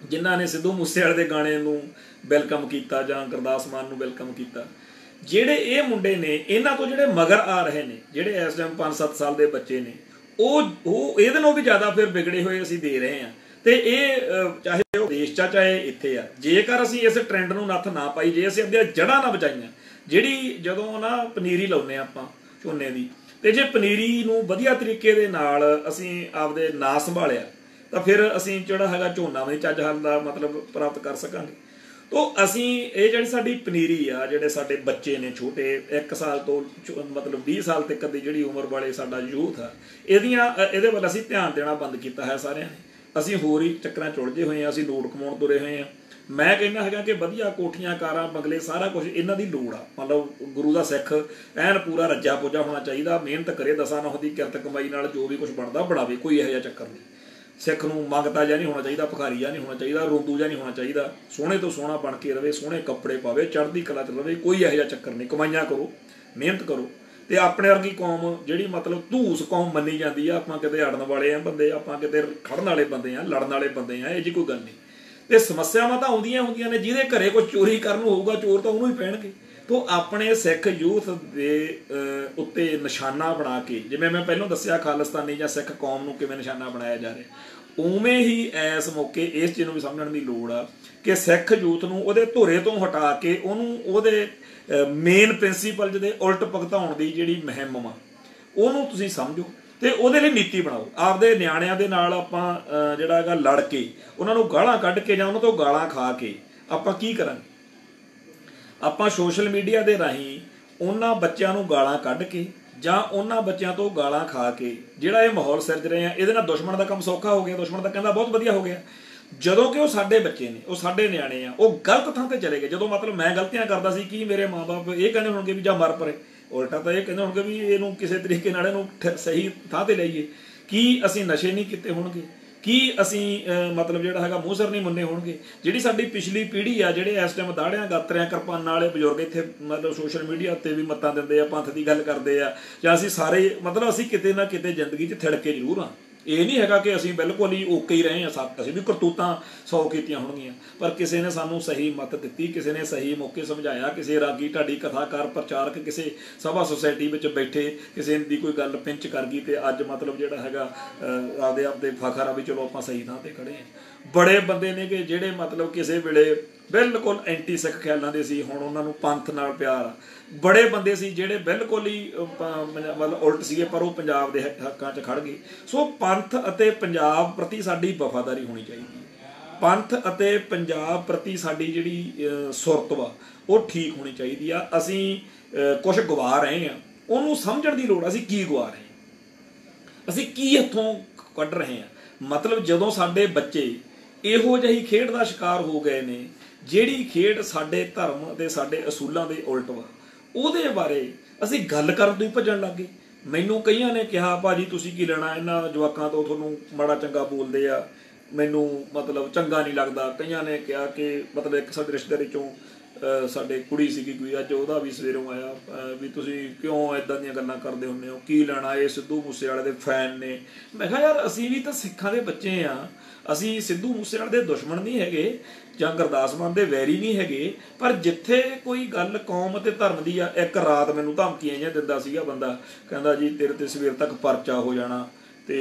ਜਿਨ੍ਹਾਂ ਨੇ ਸਿੱਧੂ ਮੂਸੇਵਾਲੇ ਦੇ ਗਾਣੇ ਨੂੰ ਵੈਲਕਮ ਕੀਤਾ ਜਾਂ ਗੁਰਦਾਸ ਮਾਨ ਨੂੰ ਵੈਲਕਮ ਕੀਤਾ। ਜਿਹੜੇ ਇਹ ਮੁੰਡੇ ਨੇ ਇਹਨਾਂ ਤੋਂ ਜਿਹੜੇ ਮਗਰ ਆ ਰਹੇ ਨੇ ਜਿਹੜੇ ਇਸ ਟਾਈਮ 5-7 ਸਾਲ ਦੇ ਬੱਚੇ ਨੇ ਉਹ ਉਹ ਇਹਦੇ ਨਾਲੋਂ ਵੀ ਜ਼ਿਆਦਾ ਫਿਰ ਵਿਗੜੇ ਹੋਏ ਅਸੀਂ ਦੇ ਰਹੇ ਹਾਂ। ਤੇ ਇਹ ਚਾਹੇ ਉਹ ਦੇਸ਼ ਚ ਆ, ਚਾਹੇ ਇੱਥੇ ਆ ਜੇਕਰ ਅਸੀਂ ਇਸ ਟ੍ਰੈਂਡ ਨੂੰ ਨੱਥ ਨਾ ਪਾਈ ਜੇ ਅਸੀਂ ਆਪਣੀਆਂ ਜੜ੍ਹਾਂ ਨਾ ਬਚਾਈਆਂ ਜਿਹੜੀ ਜਦੋਂ ਨਾ ਪਨੀਰੀ ਲਾਉਨੇ ਆਪਾਂ ਝੋਨੇ ਦੀ ਤੇ ਜੇ ਪਨੀਰੀ ਨੂੰ ਵਧੀਆ ਤਰੀਕੇ ਦੇ ਨਾਲ ਅਸੀਂ ਆਪਦੇ ਨਾ ਸੰਭਾਲਿਆ ਤਾਂ ਫਿਰ ਅਸੀਂ ਜਿਹੜਾ ਹੈਗਾ ਝੋਨਾ ਵੀ ਚੱਜ ਹੱਲ ਦਾ ਮਤਲਬ ਪ੍ਰਾਪਤ ਕਰ ਸਕਾਂਗੇ। ਤੋ ਅਸੀਂ ਇਹ ਜਿਹੜੀ ਸਾਡੀ ਪਨੀਰੀ ਆ, ਜਿਹੜੇ ਸਾਡੇ ਬੱਚੇ ਨੇ ਛੋਟੇ 1 ਸਾਲ ਤੋਂ ਮਤਲਬ 20 ਸਾਲ ਤੱਕ ਦੀ ਜਿਹੜੀ ਉਮਰ ਵਾਲੇ ਸਾਡਾ ਯੂਥ ਆ, ਇਹਦੀਆਂ, ਇਹਦੇ ਵੱਲ ਅਸੀਂ ਧਿਆਨ ਦੇਣਾ ਬੰਦ ਕੀਤਾ ਹੈ ਸਾਰਿਆਂ ਨੇ। ਅਸੀਂ ਹੋਰ ਹੀ ਚੱਕਰਾਂ ਚੁਲਝੇ ਹੋਏ ਆ, ਅਸੀਂ ਲੋਟ ਕਮਾਉਣ ਤੁਰੇ ਹੋਏ ਆ। ਮੈਂ ਕਹਿੰਦਾ ਹੈਗਾ ਕਿ ਵਧੀਆ ਕੋਠੀਆਂ, ਕਾਰਾਂ, ਬੰਗਲੇ ਸਾਰਾ ਕੁਝ ਇਹਨਾਂ ਦੀ ਲੋੜ ਆ। ਮਤਲਬ ਗੁਰੂ ਦਾ ਸਿੱਖ ਐਨ ਪੂਰਾ ਰੱਜਾ ਪੁੱਜਾ ਹੋਣਾ ਚਾਹੀਦਾ, ਮਿਹਨਤ ਕਰੇ ਦਸਾਂ ਨਾ ਉਹਦੀ ਕਿਰਤ ਕਮਾਈ ਨਾਲ ਜੋ ਵੀ ਕੁਝ ਬਣਦਾ ਬਣਾਵੇ, ਕੋਈ ਇਹੋ ਜਿਹਾ ਚੱਕਰ ਨਹੀਂ। ਸਿੱਖ ਨੂੰ ਮੰਗਤਾ ਜਾਂ ਨਹੀਂ ਹੋਣਾ ਚਾਹੀਦਾ, ਭਿਖਾਰੀ ਜਾਂ ਨਹੀਂ ਹੋਣਾ ਚਾਹੀਦਾ, ਰੋਂਦੂ ਜਾਂ ਨਹੀਂ ਹੋਣਾ ਚਾਹੀਦਾ, ਸੋਹਣੇ ਤੋਂ ਸੋਹਣਾ ਬਣ ਕੇ ਰਵੇ, ਸੋਹਣੇ ਕੱਪੜੇ ਪਾਵੇ, ਚੜ੍ਹਦੀ ਕਲਾ ਚ ਰਵੇ, ਕੋਈ ਇਹੋ ਜਿਹਾ ਚੱਕਰ ਨਹੀਂ, ਕਮਾਈਆਂ ਕਰੋ, ਮਿਹਨਤ ਕਰੋ। ਤੇ ਆਪਣੇ ਵਰਗੀ ਕੌਮ ਜਿਹੜੀ ਮਤਲਬ ਧੂਸ ਕੌਮ ਮੰਨੀ ਜਾਂਦੀ ਆ, ਆਪਾਂ ਕਿਤੇ ਅੜਨ ਵਾਲੇ ਆ ਬੰਦੇ, ਆਪਾਂ ਕਿਤੇ ਖੜਨ ਵਾਲੇ ਬੰਦੇ ਆ, ਲੜਨ ਵਾਲੇ ਬੰਦੇ ਆ, ਇਹ ਜੀ ਕੋਈ ਗੱਲ ਨਹੀਂ। ਤੇ ਸਮੱਸਿਆਵਾਂ ਤਾਂ ਆਉਂਦੀਆਂ ਹੁੰਦੀਆਂ ਨੇ, ਜਿਹਦੇ ਘਰੇ ਕੋਈ ਚੋਰੀ ਕਰਨ ਹੋਊਗਾ, ਚੋਰ ਤਾਂ ਉਹਨੂੰ ਹੀ ਪੈਣਗੇ। ਤੋਂ ਆਪਣੇ ਸਿੱਖ ਯੂਥ ਦੇ ਉੱਤੇ ਨਿਸ਼ਾਨਾ ਬਣਾ ਕੇ, ਜਿਵੇਂ ਮੈਂ ਪਹਿਲਾਂ ਦੱਸਿਆ ਖਾਲਿਸਤਾਨੀ ਜਾਂ ਸਿੱਖ ਕੌਮ ਨੂੰ ਕਿਵੇਂ ਨਿਸ਼ਾਨਾ ਬਣਾਇਆ ਜਾ ਰਿਹਾ, ਉਵੇਂ ਹੀ ਇਸ ਮੌਕੇ ਇਸ ਚੀਜ਼ ਨੂੰ ਵੀ ਸਮਝਣ ਦੀ ਲੋੜ ਆ ਕਿ ਸਿੱਖ ਯੂਥ ਨੂੰ ਉਹਦੇ ਧੁਰੇ ਤੋਂ ਹਟਾ ਕੇ ਉਹਨੂੰ ਉਹਦੇ ਮੇਨ ਪ੍ਰਿੰਸੀਪਲ ਜਿਹਦੇ ਉਲਟ ਭਗਤਾਉਣ ਦੀ ਜਿਹੜੀ ਮੁਹਿੰਮ ਆ, ਉਹਨੂੰ ਤੁਸੀਂ ਸਮਝੋ ਤੇ ਉਹਦੇ ਲਈ ਨੀਤੀ ਬਣਾਓ। ਆਪਦੇ ਨਿਆਣਿਆਂ ਦੇ ਨਾਲ ਆਪਾਂ ਜਿਹੜਾ ਹੈਗਾ ਲੜ ਕੇ, ਉਹਨਾਂ ਨੂੰ ਗਾਲਾਂ ਕੱਢ ਕੇ ਜਾਂ ਉਹਨਾਂ ਤੋਂ ਗਾਲਾਂ ਖਾ ਕੇ ਆਪਾਂ ਕੀ ਕਰਾਂਗੇ? ਆਪਾਂ ਸੋਸ਼ਲ ਮੀਡੀਆ ਦੇ ਰਾਹੀਂ ਉਹਨਾਂ ਬੱਚਿਆਂ ਨੂੰ ਗਾਲਾਂ ਕੱਢ ਕੇ ਜਾਂ ਉਹਨਾਂ ਬੱਚਿਆਂ ਤੋਂ ਗਾਲਾਂ ਖਾ ਕੇ ਜਿਹੜਾ ਇਹ ਮਾਹੌਲ ਸਿਰਜ ਰਹੇ ਆ, ਇਹਦੇ ਨਾਲ ਦੁਸ਼ਮਣ ਦਾ ਕੰਮ ਸੌਖਾ ਹੋ ਗਿਆ, ਦੁਸ਼ਮਣ ਦਾ ਕਹਿੰਦਾ ਬਹੁਤ ਵਧੀਆ ਹੋ ਗਿਆ। ਜਦੋਂ ਕਿ ਉਹ ਸਾਡੇ ਬੱਚੇ ਨੇ, ਉਹ ਸਾਡੇ ਨਿਆਣੇ ਆ, ਉਹ ਗਲਤ ਥਾਂ ਤੇ ਚਲੇ ਗਏ। ਜਦੋਂ ਮਤਲਬ ਮੈਂ ਗਲਤੀਆਂ ਕਰਦਾ ਸੀ ਕੀ ਮੇਰੇ ਮਾਪੇ ਇਹ ਕਹਿੰਦੇ ਹੋਣਗੇ ਵੀ ਜਾਂ ਮਰ ਪਰੇ, ਉਲਟਾ ਤਾਂ ਇਹ ਕਹਿੰਦੇ ਹੋਣਗੇ ਵੀ ਇਹਨੂੰ ਕਿਸੇ ਤਰੀਕੇ ਨਾਲ ਇਹਨੂੰ ਠ- ਸਹੀ ਥਾਂ ਤੇ ਲਈਏ ਕੀ ਅਸੀਂ ਨਸ਼ੇ ਨਹੀਂ ਕੀਤੇ ਹੋਣਗੇ? ਕੀ ਅਸੀਂ ਮਤਲਬ ਜਿਹੜਾ ਹੈਗਾ ਮੂੰਹ ਸਿਰ ਨਹੀਂ ਮੰਨੇ ਹੋਣਗੇ? ਜਿਹੜੀ ਸਾਡੀ ਪਿਛਲੀ ਪੀੜ੍ਹੀ ਆ, ਜਿਹੜੇ ਇਸ ਟਾਈਮ ਦਾੜਿਆਂ ਗਾਤਰਿਆਂ, ਕਿਰਪਾਨਾਂ ਵਾਲੇ ਬਜ਼ੁਰਗ ਇੱਥੇ, ਮਤਲਬ ਸੋਸ਼ਲ ਮੀਡੀਆ ਉੱਤੇ ਵੀ ਮੱਤਾਂ ਦਿੰਦੇ ਆ, ਪੰਥ ਦੀ ਗੱਲ ਕਰਦੇ ਆ, ਜਾਂ ਅਸੀਂ ਸਾਰੇ, ਮਤਲਬ ਅਸੀਂ ਕਿਤੇ ਨਾ ਕਿਤੇ ਜ਼ਿੰਦਗੀ 'ਚ ਥਿੜਕੇ ਜ਼ਰੂਰ ਆ। ਇਹ ਨਹੀਂ ਹੈਗਾ ਕਿ ਅਸੀਂ ਬਿਲਕੁਲ ਹੀ ਓਕੇ ਹੀ ਰਹੇ ਹਾਂ ਸਭ ਅਸੀਂ ਵੀ ਕਰਤੂਤਾਂ ਸੌ ਕੀਤੀਆਂ ਹੋਣਗੀਆਂ। ਪਰ ਕਿਸੇ ਨੇ ਸਾਨੂੰ ਸਹੀ ਮਤ ਦਿੱਤੀ ਕਿਸੇ ਨੇ ਸਹੀ ਮੌਕੇ ਸਮਝਾਇਆ ਕਿਸੇ ਰਾਗੀ ਢਾਡੀ ਕਥਾਕਾਰ ਪ੍ਰਚਾਰਕ ਕਿਸੇ ਸਭਾ ਸੁਸਾਇਟੀ ਵਿੱਚ ਬੈਠੇ ਕਿਸੇ ਦੀ ਕੋਈ ਗੱਲ ਪਿੰਚ ਕਰ ਗਈ ਤੇ ਅੱਜ ਮਤਲਬ ਜਿਹੜਾ ਹੈਗਾ ਅਹ, ਆਪਦੇ ਆਪਦੇ ਫਖਰ ਆ ਵੀ ਚਲੋ ਆਪਾਂ ਸਹੀ ਥਾਂ ਤੇ ਖੜੇ ਆ ਬੜੇ ਬੰਦੇ ਨੇ ਕਿ ਜਿਹੜੇ ਮਤਲਬ ਕਿਸੇ ਵੇਲੇ ਬਿਲਕੁਲ ਐਂਟੀ ਸਿੱਖ ਖਿਆਲਾਂ ਦੇ ਸੀ, ਹੁਣ ਉਹਨਾਂ ਨੂੰ ਪੰਥ ਨਾਲ ਪਿਆਰ ਆ। ਬੜੇ ਬੰਦੇ ਸੀ ਜਿਹੜੇ ਬਿਲਕੁਲ ਹੀ ਮਤਲਬ ਉਲਟ ਸੀਗੇ, ਪਰ ਉਹ ਪੰਜਾਬ ਦੇ ਹ- ਹੱਕਾਂ 'ਚ ਖੜ ਗਏ। ਸੋ ਪੰਥ ਅਤੇ ਪੰਜਾਬ ਪ੍ਰਤੀ ਸਾਡੀ ਵਫਾਦਾਰੀ ਹੋਣੀ ਚਾਹੀਦੀ ਹੈ। ਪੰਥ ਅਤੇ ਪੰਜਾਬ ਪ੍ਰਤੀ ਸਾਡੀ ਜਿਹੜੀ ਸੁਰਤ ਵਾ, ਉਹ ਠੀਕ ਹੋਣੀ ਚਾਹੀਦੀ ਆ। ਅਸੀਂ ਕੁਝ ਗਵਾ ਰਹੇ ਆ। ਉਹਨੂੰ ਸਮਝਣ ਦੀ ਲੋੜ ਅਸੀਂ ਕੀ ਗਵਾ ਰਹੇ ਅਸੀਂ ਕੀ ਇੱਥੋਂ ਕੱਢ ਰਹੇ ਹਾਂ ਮਤਲਬ ਜਦੋਂ ਸਾਡੇ ਬੱਚੇ ਇਹੋ ਜਿਹੀ ਖੇਡ ਦਾ ਸ਼ਿਕਾਰ ਹੋ ਗਏ ਨੇ ਜਿਹੜੀ ਖੇਡ ਸਾਡੇ ਧਰਮ ਅਤੇ ਸਾਡੇ ਅਸੂਲਾਂ ਦੇ ਉਲਟ ਵਾ, ਉਹਦੇ ਬਾਰੇ ਅਸੀਂ ਗੱਲ ਕਰਨ ਤੋਂ ਹੀ ਭੱਜਣ ਲੱਗੇ ਮੈਨੂੰ ਕਈਆਂ ਨੇ ਕਿਹਾ, ਭਾਜੀ, ਤੁਸੀਂ ਕੀ ਲੈਣਾ? ਇਹਨਾਂ ਜਵਾਕਾਂ ਤੋਂ ਤੁਹਾਨੂੰ ਮਾੜਾ ਚੰਗਾ ਬੋਲਦੇ ਆ। ਮੈਨੂੰ ਮਤਲਬ ਚੰਗਾ ਨਹੀਂ ਲੱਗਦਾ। ਕਈਆਂ ਨੇ ਕਿਹਾ ਕਿ ਮਤਲਬ ਇੱਕ ਸਾਡੇ ਰਿਸ਼ਤੇਦਾਰੀ ਚੋਂ ਸਾਡੇ ਕੁੜੀ ਸੀਗੀ ਕੋਈ, ਅੱਜ ਉਹਦਾ ਵੀ ਸਵੇਰੋਂ ਆਇਆ। ਵੀ ਤੁਸੀਂ ਕਿਉਂ ਇਦਾਂ ਦੀਆਂ ਗੱਲਾਂ ਕਰਦੇ ਹੁੰਦੇ ਹੋ? ਕੀ ਲੈਣਾ? ਇਹ ਸਿੱਧੂ ਮੂਸੇਵਾਲੇ ਦੇ ਫੈਨ ਨੇ। ਮੈਂ ਕਿਹਾ, ਯਾਰ, ਅਸੀਂ ਵੀ ਤਾਂ ਸਿੱਖਾਂ ਦੇ ਬੱਚੇ ਆ। ਅਸੀਂ ਸਿੱਧੂ ਮੂਸੇਵਾਲੇ ਦੇ ਦੁਸ਼ਮਣ ਨਹੀਂ ਹੈਗੇ ਜਾਂ ਗੁਰਦਾਸ ਮਾਨ ਦੇ ਵੈਰੀ ਨਹੀਂ ਹੈਗੇ। ਪਰ ਜਿੱਥੇ ਕੋਈ ਗੱਲ ਕੌਮ ਅਤੇ ਧਰਮ ਦੀ ਆ, ਇੱਕ ਰਾਤ ਮੈਨੂੰ ਧਮਕੀਆਂ ਜਿਹੀਆਂ ਦਿੰਦਾ ਸੀਗਾ ਬੰਦਾ। ਕਹਿੰਦਾ ਜੀ, ਤੇਰੇ ਤੇ ਸਵੇਰ ਤੱਕ ਪਰਚਾ ਹੋ ਜਾਣਾ। ਤੇ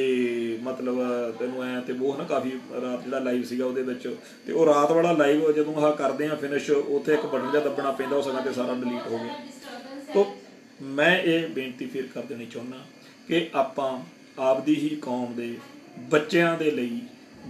ਮਤਲਬ ਤੈਨੂੰ ਐ ਤੇ ਉਹ ਨਾ ਕਾਫੀ ਰਾਤ ਜਿਹੜਾ ਲਾਈਵ ਸੀਗਾ ਉਹਦੇ ਵਿੱਚ ਤੇ ਉਹ ਰਾਤ ਵਾਲਾ ਲਾਈਵ ਜਦੋਂ ਆਹ ਕਰਦੇ ਆ ਫਿਨਿਸ਼ ਉੱਥੇ ਇੱਕ ਬਟਨ ਜਿਹਾ ਦੱਬਣਾ ਪੈਂਦਾ, ਉਸ ਤੇ ਸਾਰਾ ਡਿਲੀਟ ਹੋ ਗਿਆ। ਤੋ ਮੈਂ ਇਹ ਬੇਨਤੀ ਫਿਰ ਕਰ ਦੇਣੀ ਚਾਹੁੰਦਾ ਕਿ ਆਪਾਂ ਆਪਦੀ ਹੀ ਕੌਮ ਦੇ ਬੱਚਿਆਂ ਦੇ ਲਈ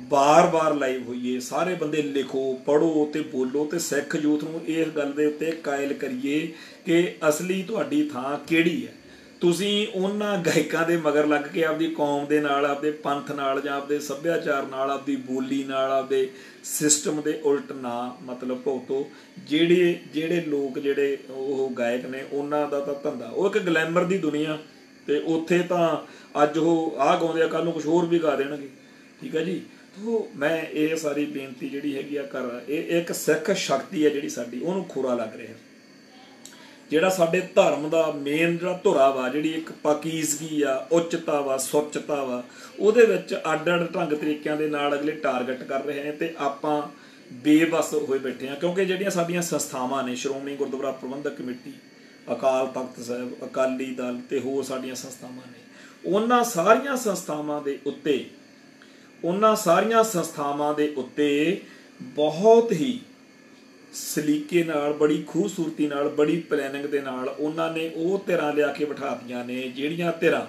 ਬਾਰ-ਬਾਰ ਲਾਈਵ ਹੋਈਏ, ਸਾਰੇ ਬੰਦੇ ਲਿਖੋ ਪੜੋ ਤੇ ਬੋਲੋ ਤੇ ਸਿੱਖ ਯੂਥ ਨੂੰ ਇਸ ਗੱਲ ਦੇ ਉੱਤੇ ਕਾਇਲ ਕਰੀਏ ਕਿ ਅਸਲੀ ਤੁਹਾਡੀ ਥਾਂ ਕਿਹੜੀ ਹੈ। ਤੁਸੀਂ ਉਹਨਾਂ ਗਾਇਕਾਂ ਦੇ ਮਗਰ ਲੱਗ ਕੇ ਆਪਦੀ ਕੌਮ ਦੇ ਨਾਲ, ਆਪਦੇ ਪੰਥ ਨਾਲ ਜਾਂ ਆਪਦੇ ਸੱਭਿਆਚਾਰ ਨਾਲ, ਆਪਦੀ ਬੋਲੀ ਨਾਲ, ਆਪਦੇ ਸਿਸਟਮ ਦੇ ਉਲਟ ਨਾ ਮਤਲਬ ਭੁਗਤੋ। ਜਿਹੜੇ ਜਿਹੜੇ ਲੋਕ, ਜਿਹੜੇ ਉਹ ਗਾਇਕ ਨੇ, ਉਹਨਾਂ ਦਾ ਤਾਂ ਧੰਦਾ। ਉਹ ਇੱਕ ਗਲੈਮਰ ਦੀ ਦੁਨੀਆ ਤੇ ਉੱਥੇ ਤਾਂ ਅੱਜ ਉਹ ਆਹ ਗਾਉਂਦੇ ਆ ਕੱਲ ਨੂੰ ਕੁਝ ਹੋਰ ਵੀ ਗਾ ਦੇਣਗੇ। ਠੀਕ ਹੈ ਜੀ? ਤੋ ਮੈਂ ਇਹ ਸਾਰੀ ਬੇਨਤੀ ਜਿਹੜੀ ਹੈਗੀ ਆ ਕਰ ਇਹ ਇੱਕ ਸਿੱਖ ਸ਼ਕਤੀ ਹੈ ਜਿਹੜੀ ਸਾਡੀ, ਉਹਨੂੰ ਖੁਰਾ ਲੱਗ ਰਿਹਾ। ਜਿਹੜਾ ਸਾਡੇ ਧਰਮ ਦਾ ਮੇਨ ਜਿਹੜਾ ਧੁਰਾ ਵਾ, ਜਿਹੜੀ ਇੱਕ ਪਾਕੀਜ਼ਗੀ ਆ, ਉੱਚਤਾ ਵਾ ਸੁੱਚਤਾ ਵਾ, ਉਹਦੇ ਵਿੱਚ ਅੱਡ-ਅੱਡ ਢੰਗ ਤਰੀਕਿਆਂ ਦੇ ਨਾਲ ਅਗਲੇ ਟਾਰਗੇਟ ਕਰ ਰਹੇ ਨੇ ਤੇ ਆਪਾਂ ਬੇਬਸ ਹੋਏ ਬੈਠੇ ਆ ਕਿਉਂਕਿ ਜਿਹੜੀਆਂ ਸਾਡੀਆਂ ਸੰਸਥਾਵਾਂ ਨੇ, ਸ਼੍ਰੋਮਣੀ ਗੁਰਦੁਆਰਾ ਪ੍ਰਬੰਧਕ ਕਮੇਟੀ, ਅਕਾਲ ਤਖਤ ਸਾਹਿਬ, ਅਕਾਲੀ ਦਲ ਤੇ ਹੋਰ ਸਾਡੀਆਂ ਸੰਸਥਾਵਾਂ ਨੇ, ਉਹਨਾਂ ਸਾਰੀਆਂ ਸੰਸਥਾਵਾਂ ਦੇ ਉੱਤੇ, ਉਹਨਾਂ ਸਾਰੀਆਂ ਸੰਸਥਾਵਾਂ ਦੇ ਉੱਤੇ ਬਹੁਤ ਹੀ ਸਲੀਕੇ ਨਾਲ, ਬੜੀ ਖੂਬਸੂਰਤੀ ਨਾਲ, ਬੜੀ ਪਲੈਨਿੰਗ ਦੇ ਨਾਲ ਉਹਨਾਂ ਨੇ ਉਹ ਧਿਰਾਂ ਲਿਆ ਕੇ ਬਿਠਾਤੀਆਂ ਨੇ, ਜਿਹੜੀਆਂ ਧਿਰਾਂ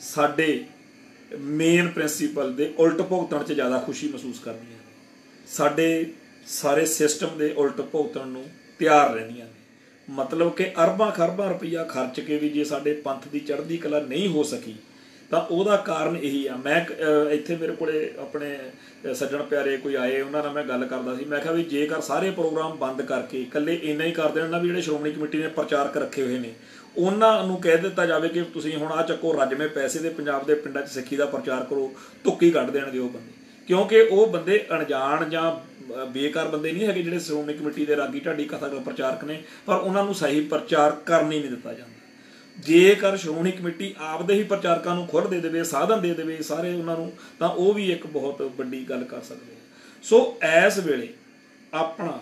ਸਾਡੇ ਮੇਨ ਪ੍ਰਿੰਸੀਪਲ ਦੇ ਉਲਟ ਭੁਗਤਣ 'ਚ ਜ਼ਿਆਦਾ ਖੁਸ਼ੀ ਮਹਿਸੂਸ ਕਰਦੀਆਂ ਨੇ। ਸਾਡੇ ਸਾਰੇ ਸਿਸਟਮ ਦੇ ਉਲਟ ਭੁਗਤਣ ਨੂੰ ਤਿਆਰ ਰਹਿੰਦੀਆਂ ਨੇ। ਮਤਲਬ ਕਿ ਅਰਬਾਂ ਖਰਬਾਂ ਰੁਪਈਆ ਖਰਚ ਕੇ ਵੀ ਜੇ ਸਾਡੇ ਪੰਥ ਦੀ ਚੜ੍ਹਦੀ ਕਲਾ ਨਹੀਂ ਹੋ ਸਕੀ ਤਾਂ ਉਹਦਾ ਕਾਰਨ ਇਹੀ ਆ। ਮੈਂ ਇੱਥੇ ਮੇਰੇ ਕੋਲੇ ਆਪਣੇ ਸੱਜਣ ਪਿਆਰੇ ਕੋਈ ਆਏ, ਉਹਨਾਂ ਨਾਲ ਮੈਂ ਗੱਲ ਕਰਦਾ ਸੀ। ਮੈਂ ਕਿਹਾ ਵੀ ਜੇਕਰ ਸਾਰੇ ਪ੍ਰੋਗਰਾਮ ਬੰਦ ਕਰਕੇ ਇਕੱਲੇ ਇੰਨਾ ਹੀ ਕਰ ਦੇਣ ਨਾ ਵੀ ਜਿਹੜੇ ਸ਼੍ਰੋਮਣੀ ਕਮੇਟੀ ਨੇ ਪ੍ਰਚਾਰਕ ਰੱਖੇ ਹੋਏ ਨੇ, ਉਹਨਾਂ ਨੂੰ ਕਹਿ ਦਿੱਤਾ ਜਾਵੇ ਕਿ ਤੁਸੀਂ ਹੁਣ ਆ ਚੱਕੋ, ਰੱਜਵੇਂ ਪੈਸੇ ਦੇ ਪੰਜਾਬ ਦੇ ਪਿੰਡਾਂ 'ਚ ਸਿੱਖੀ ਦਾ ਪ੍ਰਚਾਰ ਕਰੋ, ਧੁੱਕੀ ਕੱਢ ਦੇਣਗੇ ਉਹ ਬੰਦੇ। ਕਿਉਂਕਿ ਉਹ ਬੰਦੇ ਅਣਜਾਣ ਜਾਂ ਬੇਕਾਰ ਬੰਦੇ ਨਹੀਂ ਹੈਗੇ ਜਿਹੜੇ ਸ਼੍ਰੋਮਣੀ ਕਮੇਟੀ ਦੇ ਰਾਗੀ ਢਾਡੀ ਕਥਾ ਦੇ ਪ੍ਰਚਾਰਕ ਨੇ, ਪਰ ਉਹਨਾਂ ਨੂੰ ਸਹੀ ਪ੍ਰਚਾਰ ਕਰਨ ਹੀ ਨਹੀਂ ਦਿੱਤਾ ਜਾਂਦਾ। ਜੇਕਰ ਸ਼੍ਰੋਮਣੀ ਕਮੇਟੀ ਆਪਦੇ ਹੀ ਪ੍ਰਚਾਰਕਾਂ ਨੂੰ ਖੁਰ ਦੇ ਦੇਵੇ, ਸਾਧਨ ਦੇ ਦੇਵੇ ਸਾਰੇ ਉਹਨਾਂ ਨੂੰ, ਤਾਂ ਉਹ ਵੀ ਇੱਕ ਬਹੁਤ ਵੱਡੀ ਗੱਲ ਕਰ ਸਕਦੇ ਆ। ਸੋ ਇਸ ਵੇਲੇ ਆਪਣਾ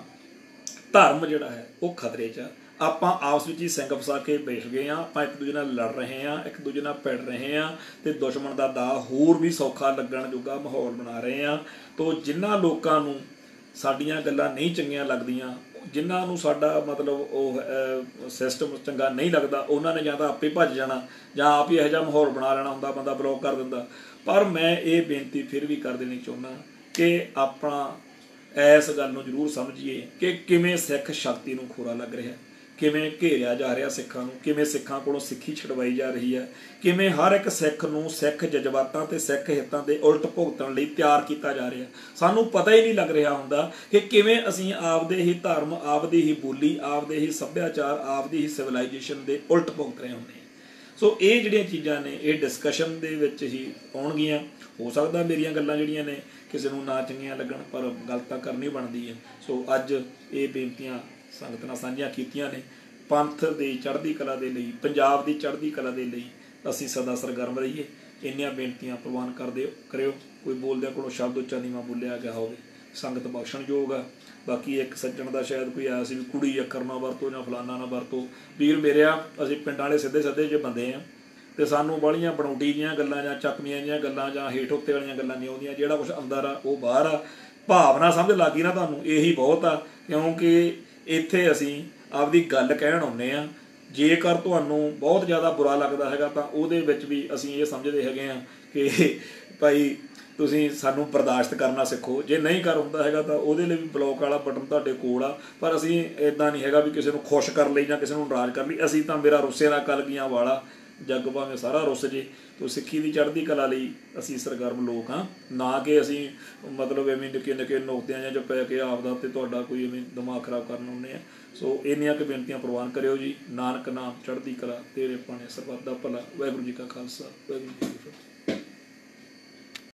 ਧਰਮ ਜਿਹੜਾ ਹੈ, ਉਹ ਖਤਰੇ 'ਚ ਆ। ਆਪਾਂ ਆਪਸ ਵਿੱਚ ਹੀ ਸਿੰਘ ਫਸਾ ਕੇ ਬੈਠ ਗਏ ਆ ਆਪਾਂ ਇੱਕ ਦੂਜੇ ਨਾਲ ਲੜ ਰਹੇ ਆ ਇੱਕ ਦੂਜੇ ਨਾਲ ਭਿੜ ਰਹੇ ਆ ਤੇ ਦੁਸ਼ਮਣ ਦਾ ਦਾ ਹੋਰ ਵੀ ਸੌਖਾ ਲੱਗਣ ਜੋਗਾ ਮਾਹੌਲ ਬਣਾ ਰਹੇ ਆ ਤੋਂ ਜਿਨ੍ਹਾਂ ਲੋਕਾਂ ਨੂੰ ਸਾਡੀਆਂ ਗੱਲਾਂ ਨਹੀਂ ਚੰਗੀਆਂ ਲੱਗਦੀਆਂ ਜਿਨ੍ਹਾਂ ਨੂੰ ਸਾਡਾ ਮਤਲਬ ਉਹ ਸਿਸਟਮ ਚੰਗਾ ਨਹੀਂ ਲੱਗਦਾ, ਉਹਨਾਂ ਨੇ ਜਾਂ ਤਾਂ ਆਪੇ ਭੱਜ ਜਾਣਾ, ਜਾਂ ਆਪ ਹੀ ਇਹੋ ਜਿਹਾ ਮਾਹੌਲ ਬਣਾ ਲੈਣਾ ਹੁੰਦਾ, ਬੰਦਾ ਬਲੌਕ ਕਰ ਦਿੰਦਾ। ਪਰ ਮੈਂ ਇਹ ਬੇਨਤੀ ਫਿਰ ਵੀ ਕਰ ਦੇਣੀ ਚਾਹੁੰਦਾ ਕਿ ਆਪਣਾ ਇਸ ਗੱਲ ਨੂੰ ਜ਼ਰੂਰ ਸਮਝੀਏ ਕਿ ਕਿਵੇਂ ਸਿੱਖ ਸ਼ਕਤੀ ਨੂੰ ਖੋਰਾ ਲੱਗ ਰਿਹਾ। ਕਿਵੇਂ ਘੇਰਿਆ ਜਾ ਰਿਹਾ ਸਿੱਖਾਂ ਨੂੰ, ਕਿਵੇਂ ਸਿੱਖਾਂ ਕੋਲੋਂ ਸਿੱਖੀ ਛਡਵਾਈ ਜਾ ਰਹੀ ਹੈ, ਕਿਵੇਂ ਹਰ ਇੱਕ ਸਿੱਖ ਨੂੰ ਸਿੱਖ ਜਜ਼ਬਾਤਾਂ ਤੇ ਸਿੱਖ ਹਿੱਤਾਂ ਦੇ ਉਲਟ ਭੁਗਤਣ ਲਈ ਤਿਆਰ ਕੀਤਾ ਜਾ ਰਿਹਾ ਸਾਨੂੰ ਪਤਾ ਹੀ ਨਹੀਂ ਲੱਗ ਰਿਹਾ ਹੁੰਦਾ ਕਿ ਕਿਵੇਂ ਅਸੀਂ ਆਪਦੇ ਹੀ ਧਰਮ, ਆਪਦੀ ਹੀ ਬੋਲੀ, ਆਪਦੇ ਹੀ ਸੱਭਿਆਚਾਰ, ਆਪਦੀ ਹੀ ਸਿਵਲਾਈਜੇਸ਼ਨ ਦੇ ਉਲਟ ਭੁਗਤ ਰਹੇ ਹੁੰਦੇ ਸੋ ਇਹ ਜਿਹੜੀਆਂ ਚੀਜ਼ਾਂ ਨੇ, ਇਹ ਡਿਸਕਸ਼ਨ ਦੇ ਵਿੱਚ ਹੀ ਆਉਣਗੀਆਂ। ਹੋ ਸਕਦਾ ਮੇਰੀਆਂ ਗੱਲਾਂ ਜਿਹੜੀਆਂ ਨੇ ਕਿਸੇ ਨੂੰ ਨਾ ਚੰਗੀਆਂ ਲੱਗਣ, ਪਰ ਗੱਲ ਤਾਂ ਕਰਨੀ ਬਣਦੀ ਹੈ। ਸੋ ਅੱਜ ਇਹ ਬੇਨਤੀਆਂ ਸੰਗਤ ਨਾਲ ਸਾਂਝੀਆਂ ਕੀਤੀਆਂ ਨੇ। ਪੰਥ ਦੀ ਚੜ੍ਹਦੀ ਕਲਾ ਦੇ ਲਈ, ਪੰਜਾਬ ਦੀ ਚੜ੍ਹਦੀ ਕਲਾ ਦੇ ਲਈ ਅਸੀਂ ਸਦਾ ਸਰਗਰਮ ਰਹੀਏ। ਇੰਨੀਆਂ ਬੇਨਤੀਆਂ ਪ੍ਰਵਾਨ ਕਰਦੇ ਕਰਿਓ। ਕੋਈ ਬੋਲਦਿਆਂ ਕੋਲੋਂ ਸ਼ਬਦ ਉੱਚਾ ਨੀਵਾਂ ਬੋਲਿਆ ਗਿਆ ਹੋਵੇ, ਸੰਗਤ ਬਖਸ਼ਣਯੋਗ ਆ। ਬਾਕੀ ਇੱਕ ਸੱਜਣ ਦਾ ਸ਼ਾਇਦ ਕੋਈ ਆਇਆ ਸੀ ਵੀ ਕੁੜੀ ਅੱਖਰ ਨਾ ਵਰਤੋ ਜਾਂ ਫਲਾਨਾ ਨਾ ਵਰਤੋ। ਵੀਰ ਮੇਰਿਆ ਅਸੀਂ ਪਿੰਡਾਂ ਵਾਲੇ ਸਿੱਧੇ ਸਿੱਧੇ ਜੇ ਬੰਦੇ ਆ। ਤੇ ਸਾਨੂੰ ਬਾਲੀਆਂ ਬਣਾਉਟੀ ਜੀਆਂ ਗੱਲਾਂ ਜਾਂ ਚੱਕਮੀਆਂ ਜੀਆਂ ਗੱਲਾਂ ਜਾਂ ਹੇਠ ਉੱਤੇ ਵਾਲੀਆਂ ਗੱਲਾਂ ਨਹੀਂ ਆਉਂਦੀਆਂ। ਜਿਹੜਾ ਕੁਝ ਅੰਦਰ ਆ ਉਹ ਬਾਹਰ ਆ। ਭਾਵਨਾ ਸਮਝ ਲੱਗੀ ਨਾ ਤੁਹਾਨੂੰ, ਇਹੀ ਬਹੁਤ ਆ। ਕਿਉਂਕਿ ਇੱਥੇ ਅਸੀਂ ਆਪਦੀ ਗੱਲ ਕਹਿਣ ਆਉਂਦੇ ਆ ਜੇਕਰ ਤੁਹਾਨੂੰ ਬਹੁਤ ਜ਼ਿਆਦਾ ਬੁਰਾ ਲੱਗਦਾ ਹੈਗਾ ਤਾਂ ਉਹਦੇ ਵਿੱਚ ਵੀ ਅਸੀਂ ਇਹ ਸਮਝਦੇ ਹੈਗੇ ਆ ਕਿ ਭਾਈ ਤੁਸੀਂ ਸਾਨੂੰ ਬਰਦਾਸ਼ਤ ਕਰਨਾ ਸਿੱਖੋ। ਜੇ ਨਹੀਂ ਕਰ ਹੁੰਦਾ ਹੈਗਾ ਤਾਂ ਉਹਦੇ ਲਈ ਵੀ ਬਲੌਕ ਵਾਲਾ ਬਟਨ ਤੁਹਾਡੇ ਕੋਲ ਆ। ਪਰ ਅਸੀਂ ਇਦਾਂ ਨਹੀਂ ਹੈਗਾ ਵੀ ਕਿਸੇ ਨੂੰ ਖੁਸ਼ ਕਰ ਲਈ ਜਾਂ ਕਿਸੇ ਨੂੰ ਨਾਰਾਜ਼ ਕਰ ਲਈ। ਅਸੀਂ ਤਾਂ ਮੇਰਾ ਰੁੱਸੇ ਦਾ ਕਲਗੀਆਂ ਵਾਲਾ। ਜੱਗ ਭਾਵੇਂ ਸਾਰਾ ਰੁੱਸ ਜੇ, ਤੋ ਸਿੱਖੀ ਦੀ ਚੜ੍ਹਦੀ ਕਲਾ ਲਈ ਅਸੀਂ ਸਰਗਰਮ ਲੋਕ ਹਾਂ। ਨਾ ਕਿ ਅਸੀਂ ਮਤਲਬ ਐਵੇਂ ਨਿੱਕੇ ਨਿੱਕੇ ਨੋਕਦਿਆਂ ਜਾਂ ਜੋ ਪੈ ਕੇ ਆਪਦਾ ਤੇ ਤੁਹਾਡਾ ਕੋਈ ਐਵੇਂ ਦਿਮਾਗ ਖਰਾਬ ਕਰਨ ਆਉਂਦੇ ਆ। ਸੋ ਇੰਨੀਆਂ ਕਿ ਬੇਨਤੀਆਂ ਪ੍ਰਵਾਨ ਕਰਿਓ ਜੀ। ਨਾਨਕ ਨਾਮ ਚੜ੍ਹਦੀ ਕਲਾ ਤੇਰੇ ਪਾਣੇ ਸਰਬੱਤ ਦਾ ਭਲਾ। ਵਾਹਿਗੁਰੂ ਜੀ ਕਾ ਖਾਲਸਾ। ਵਾਹਿਗੁਰੂ ਜੀ ਕੀ ਫਤਿਹ।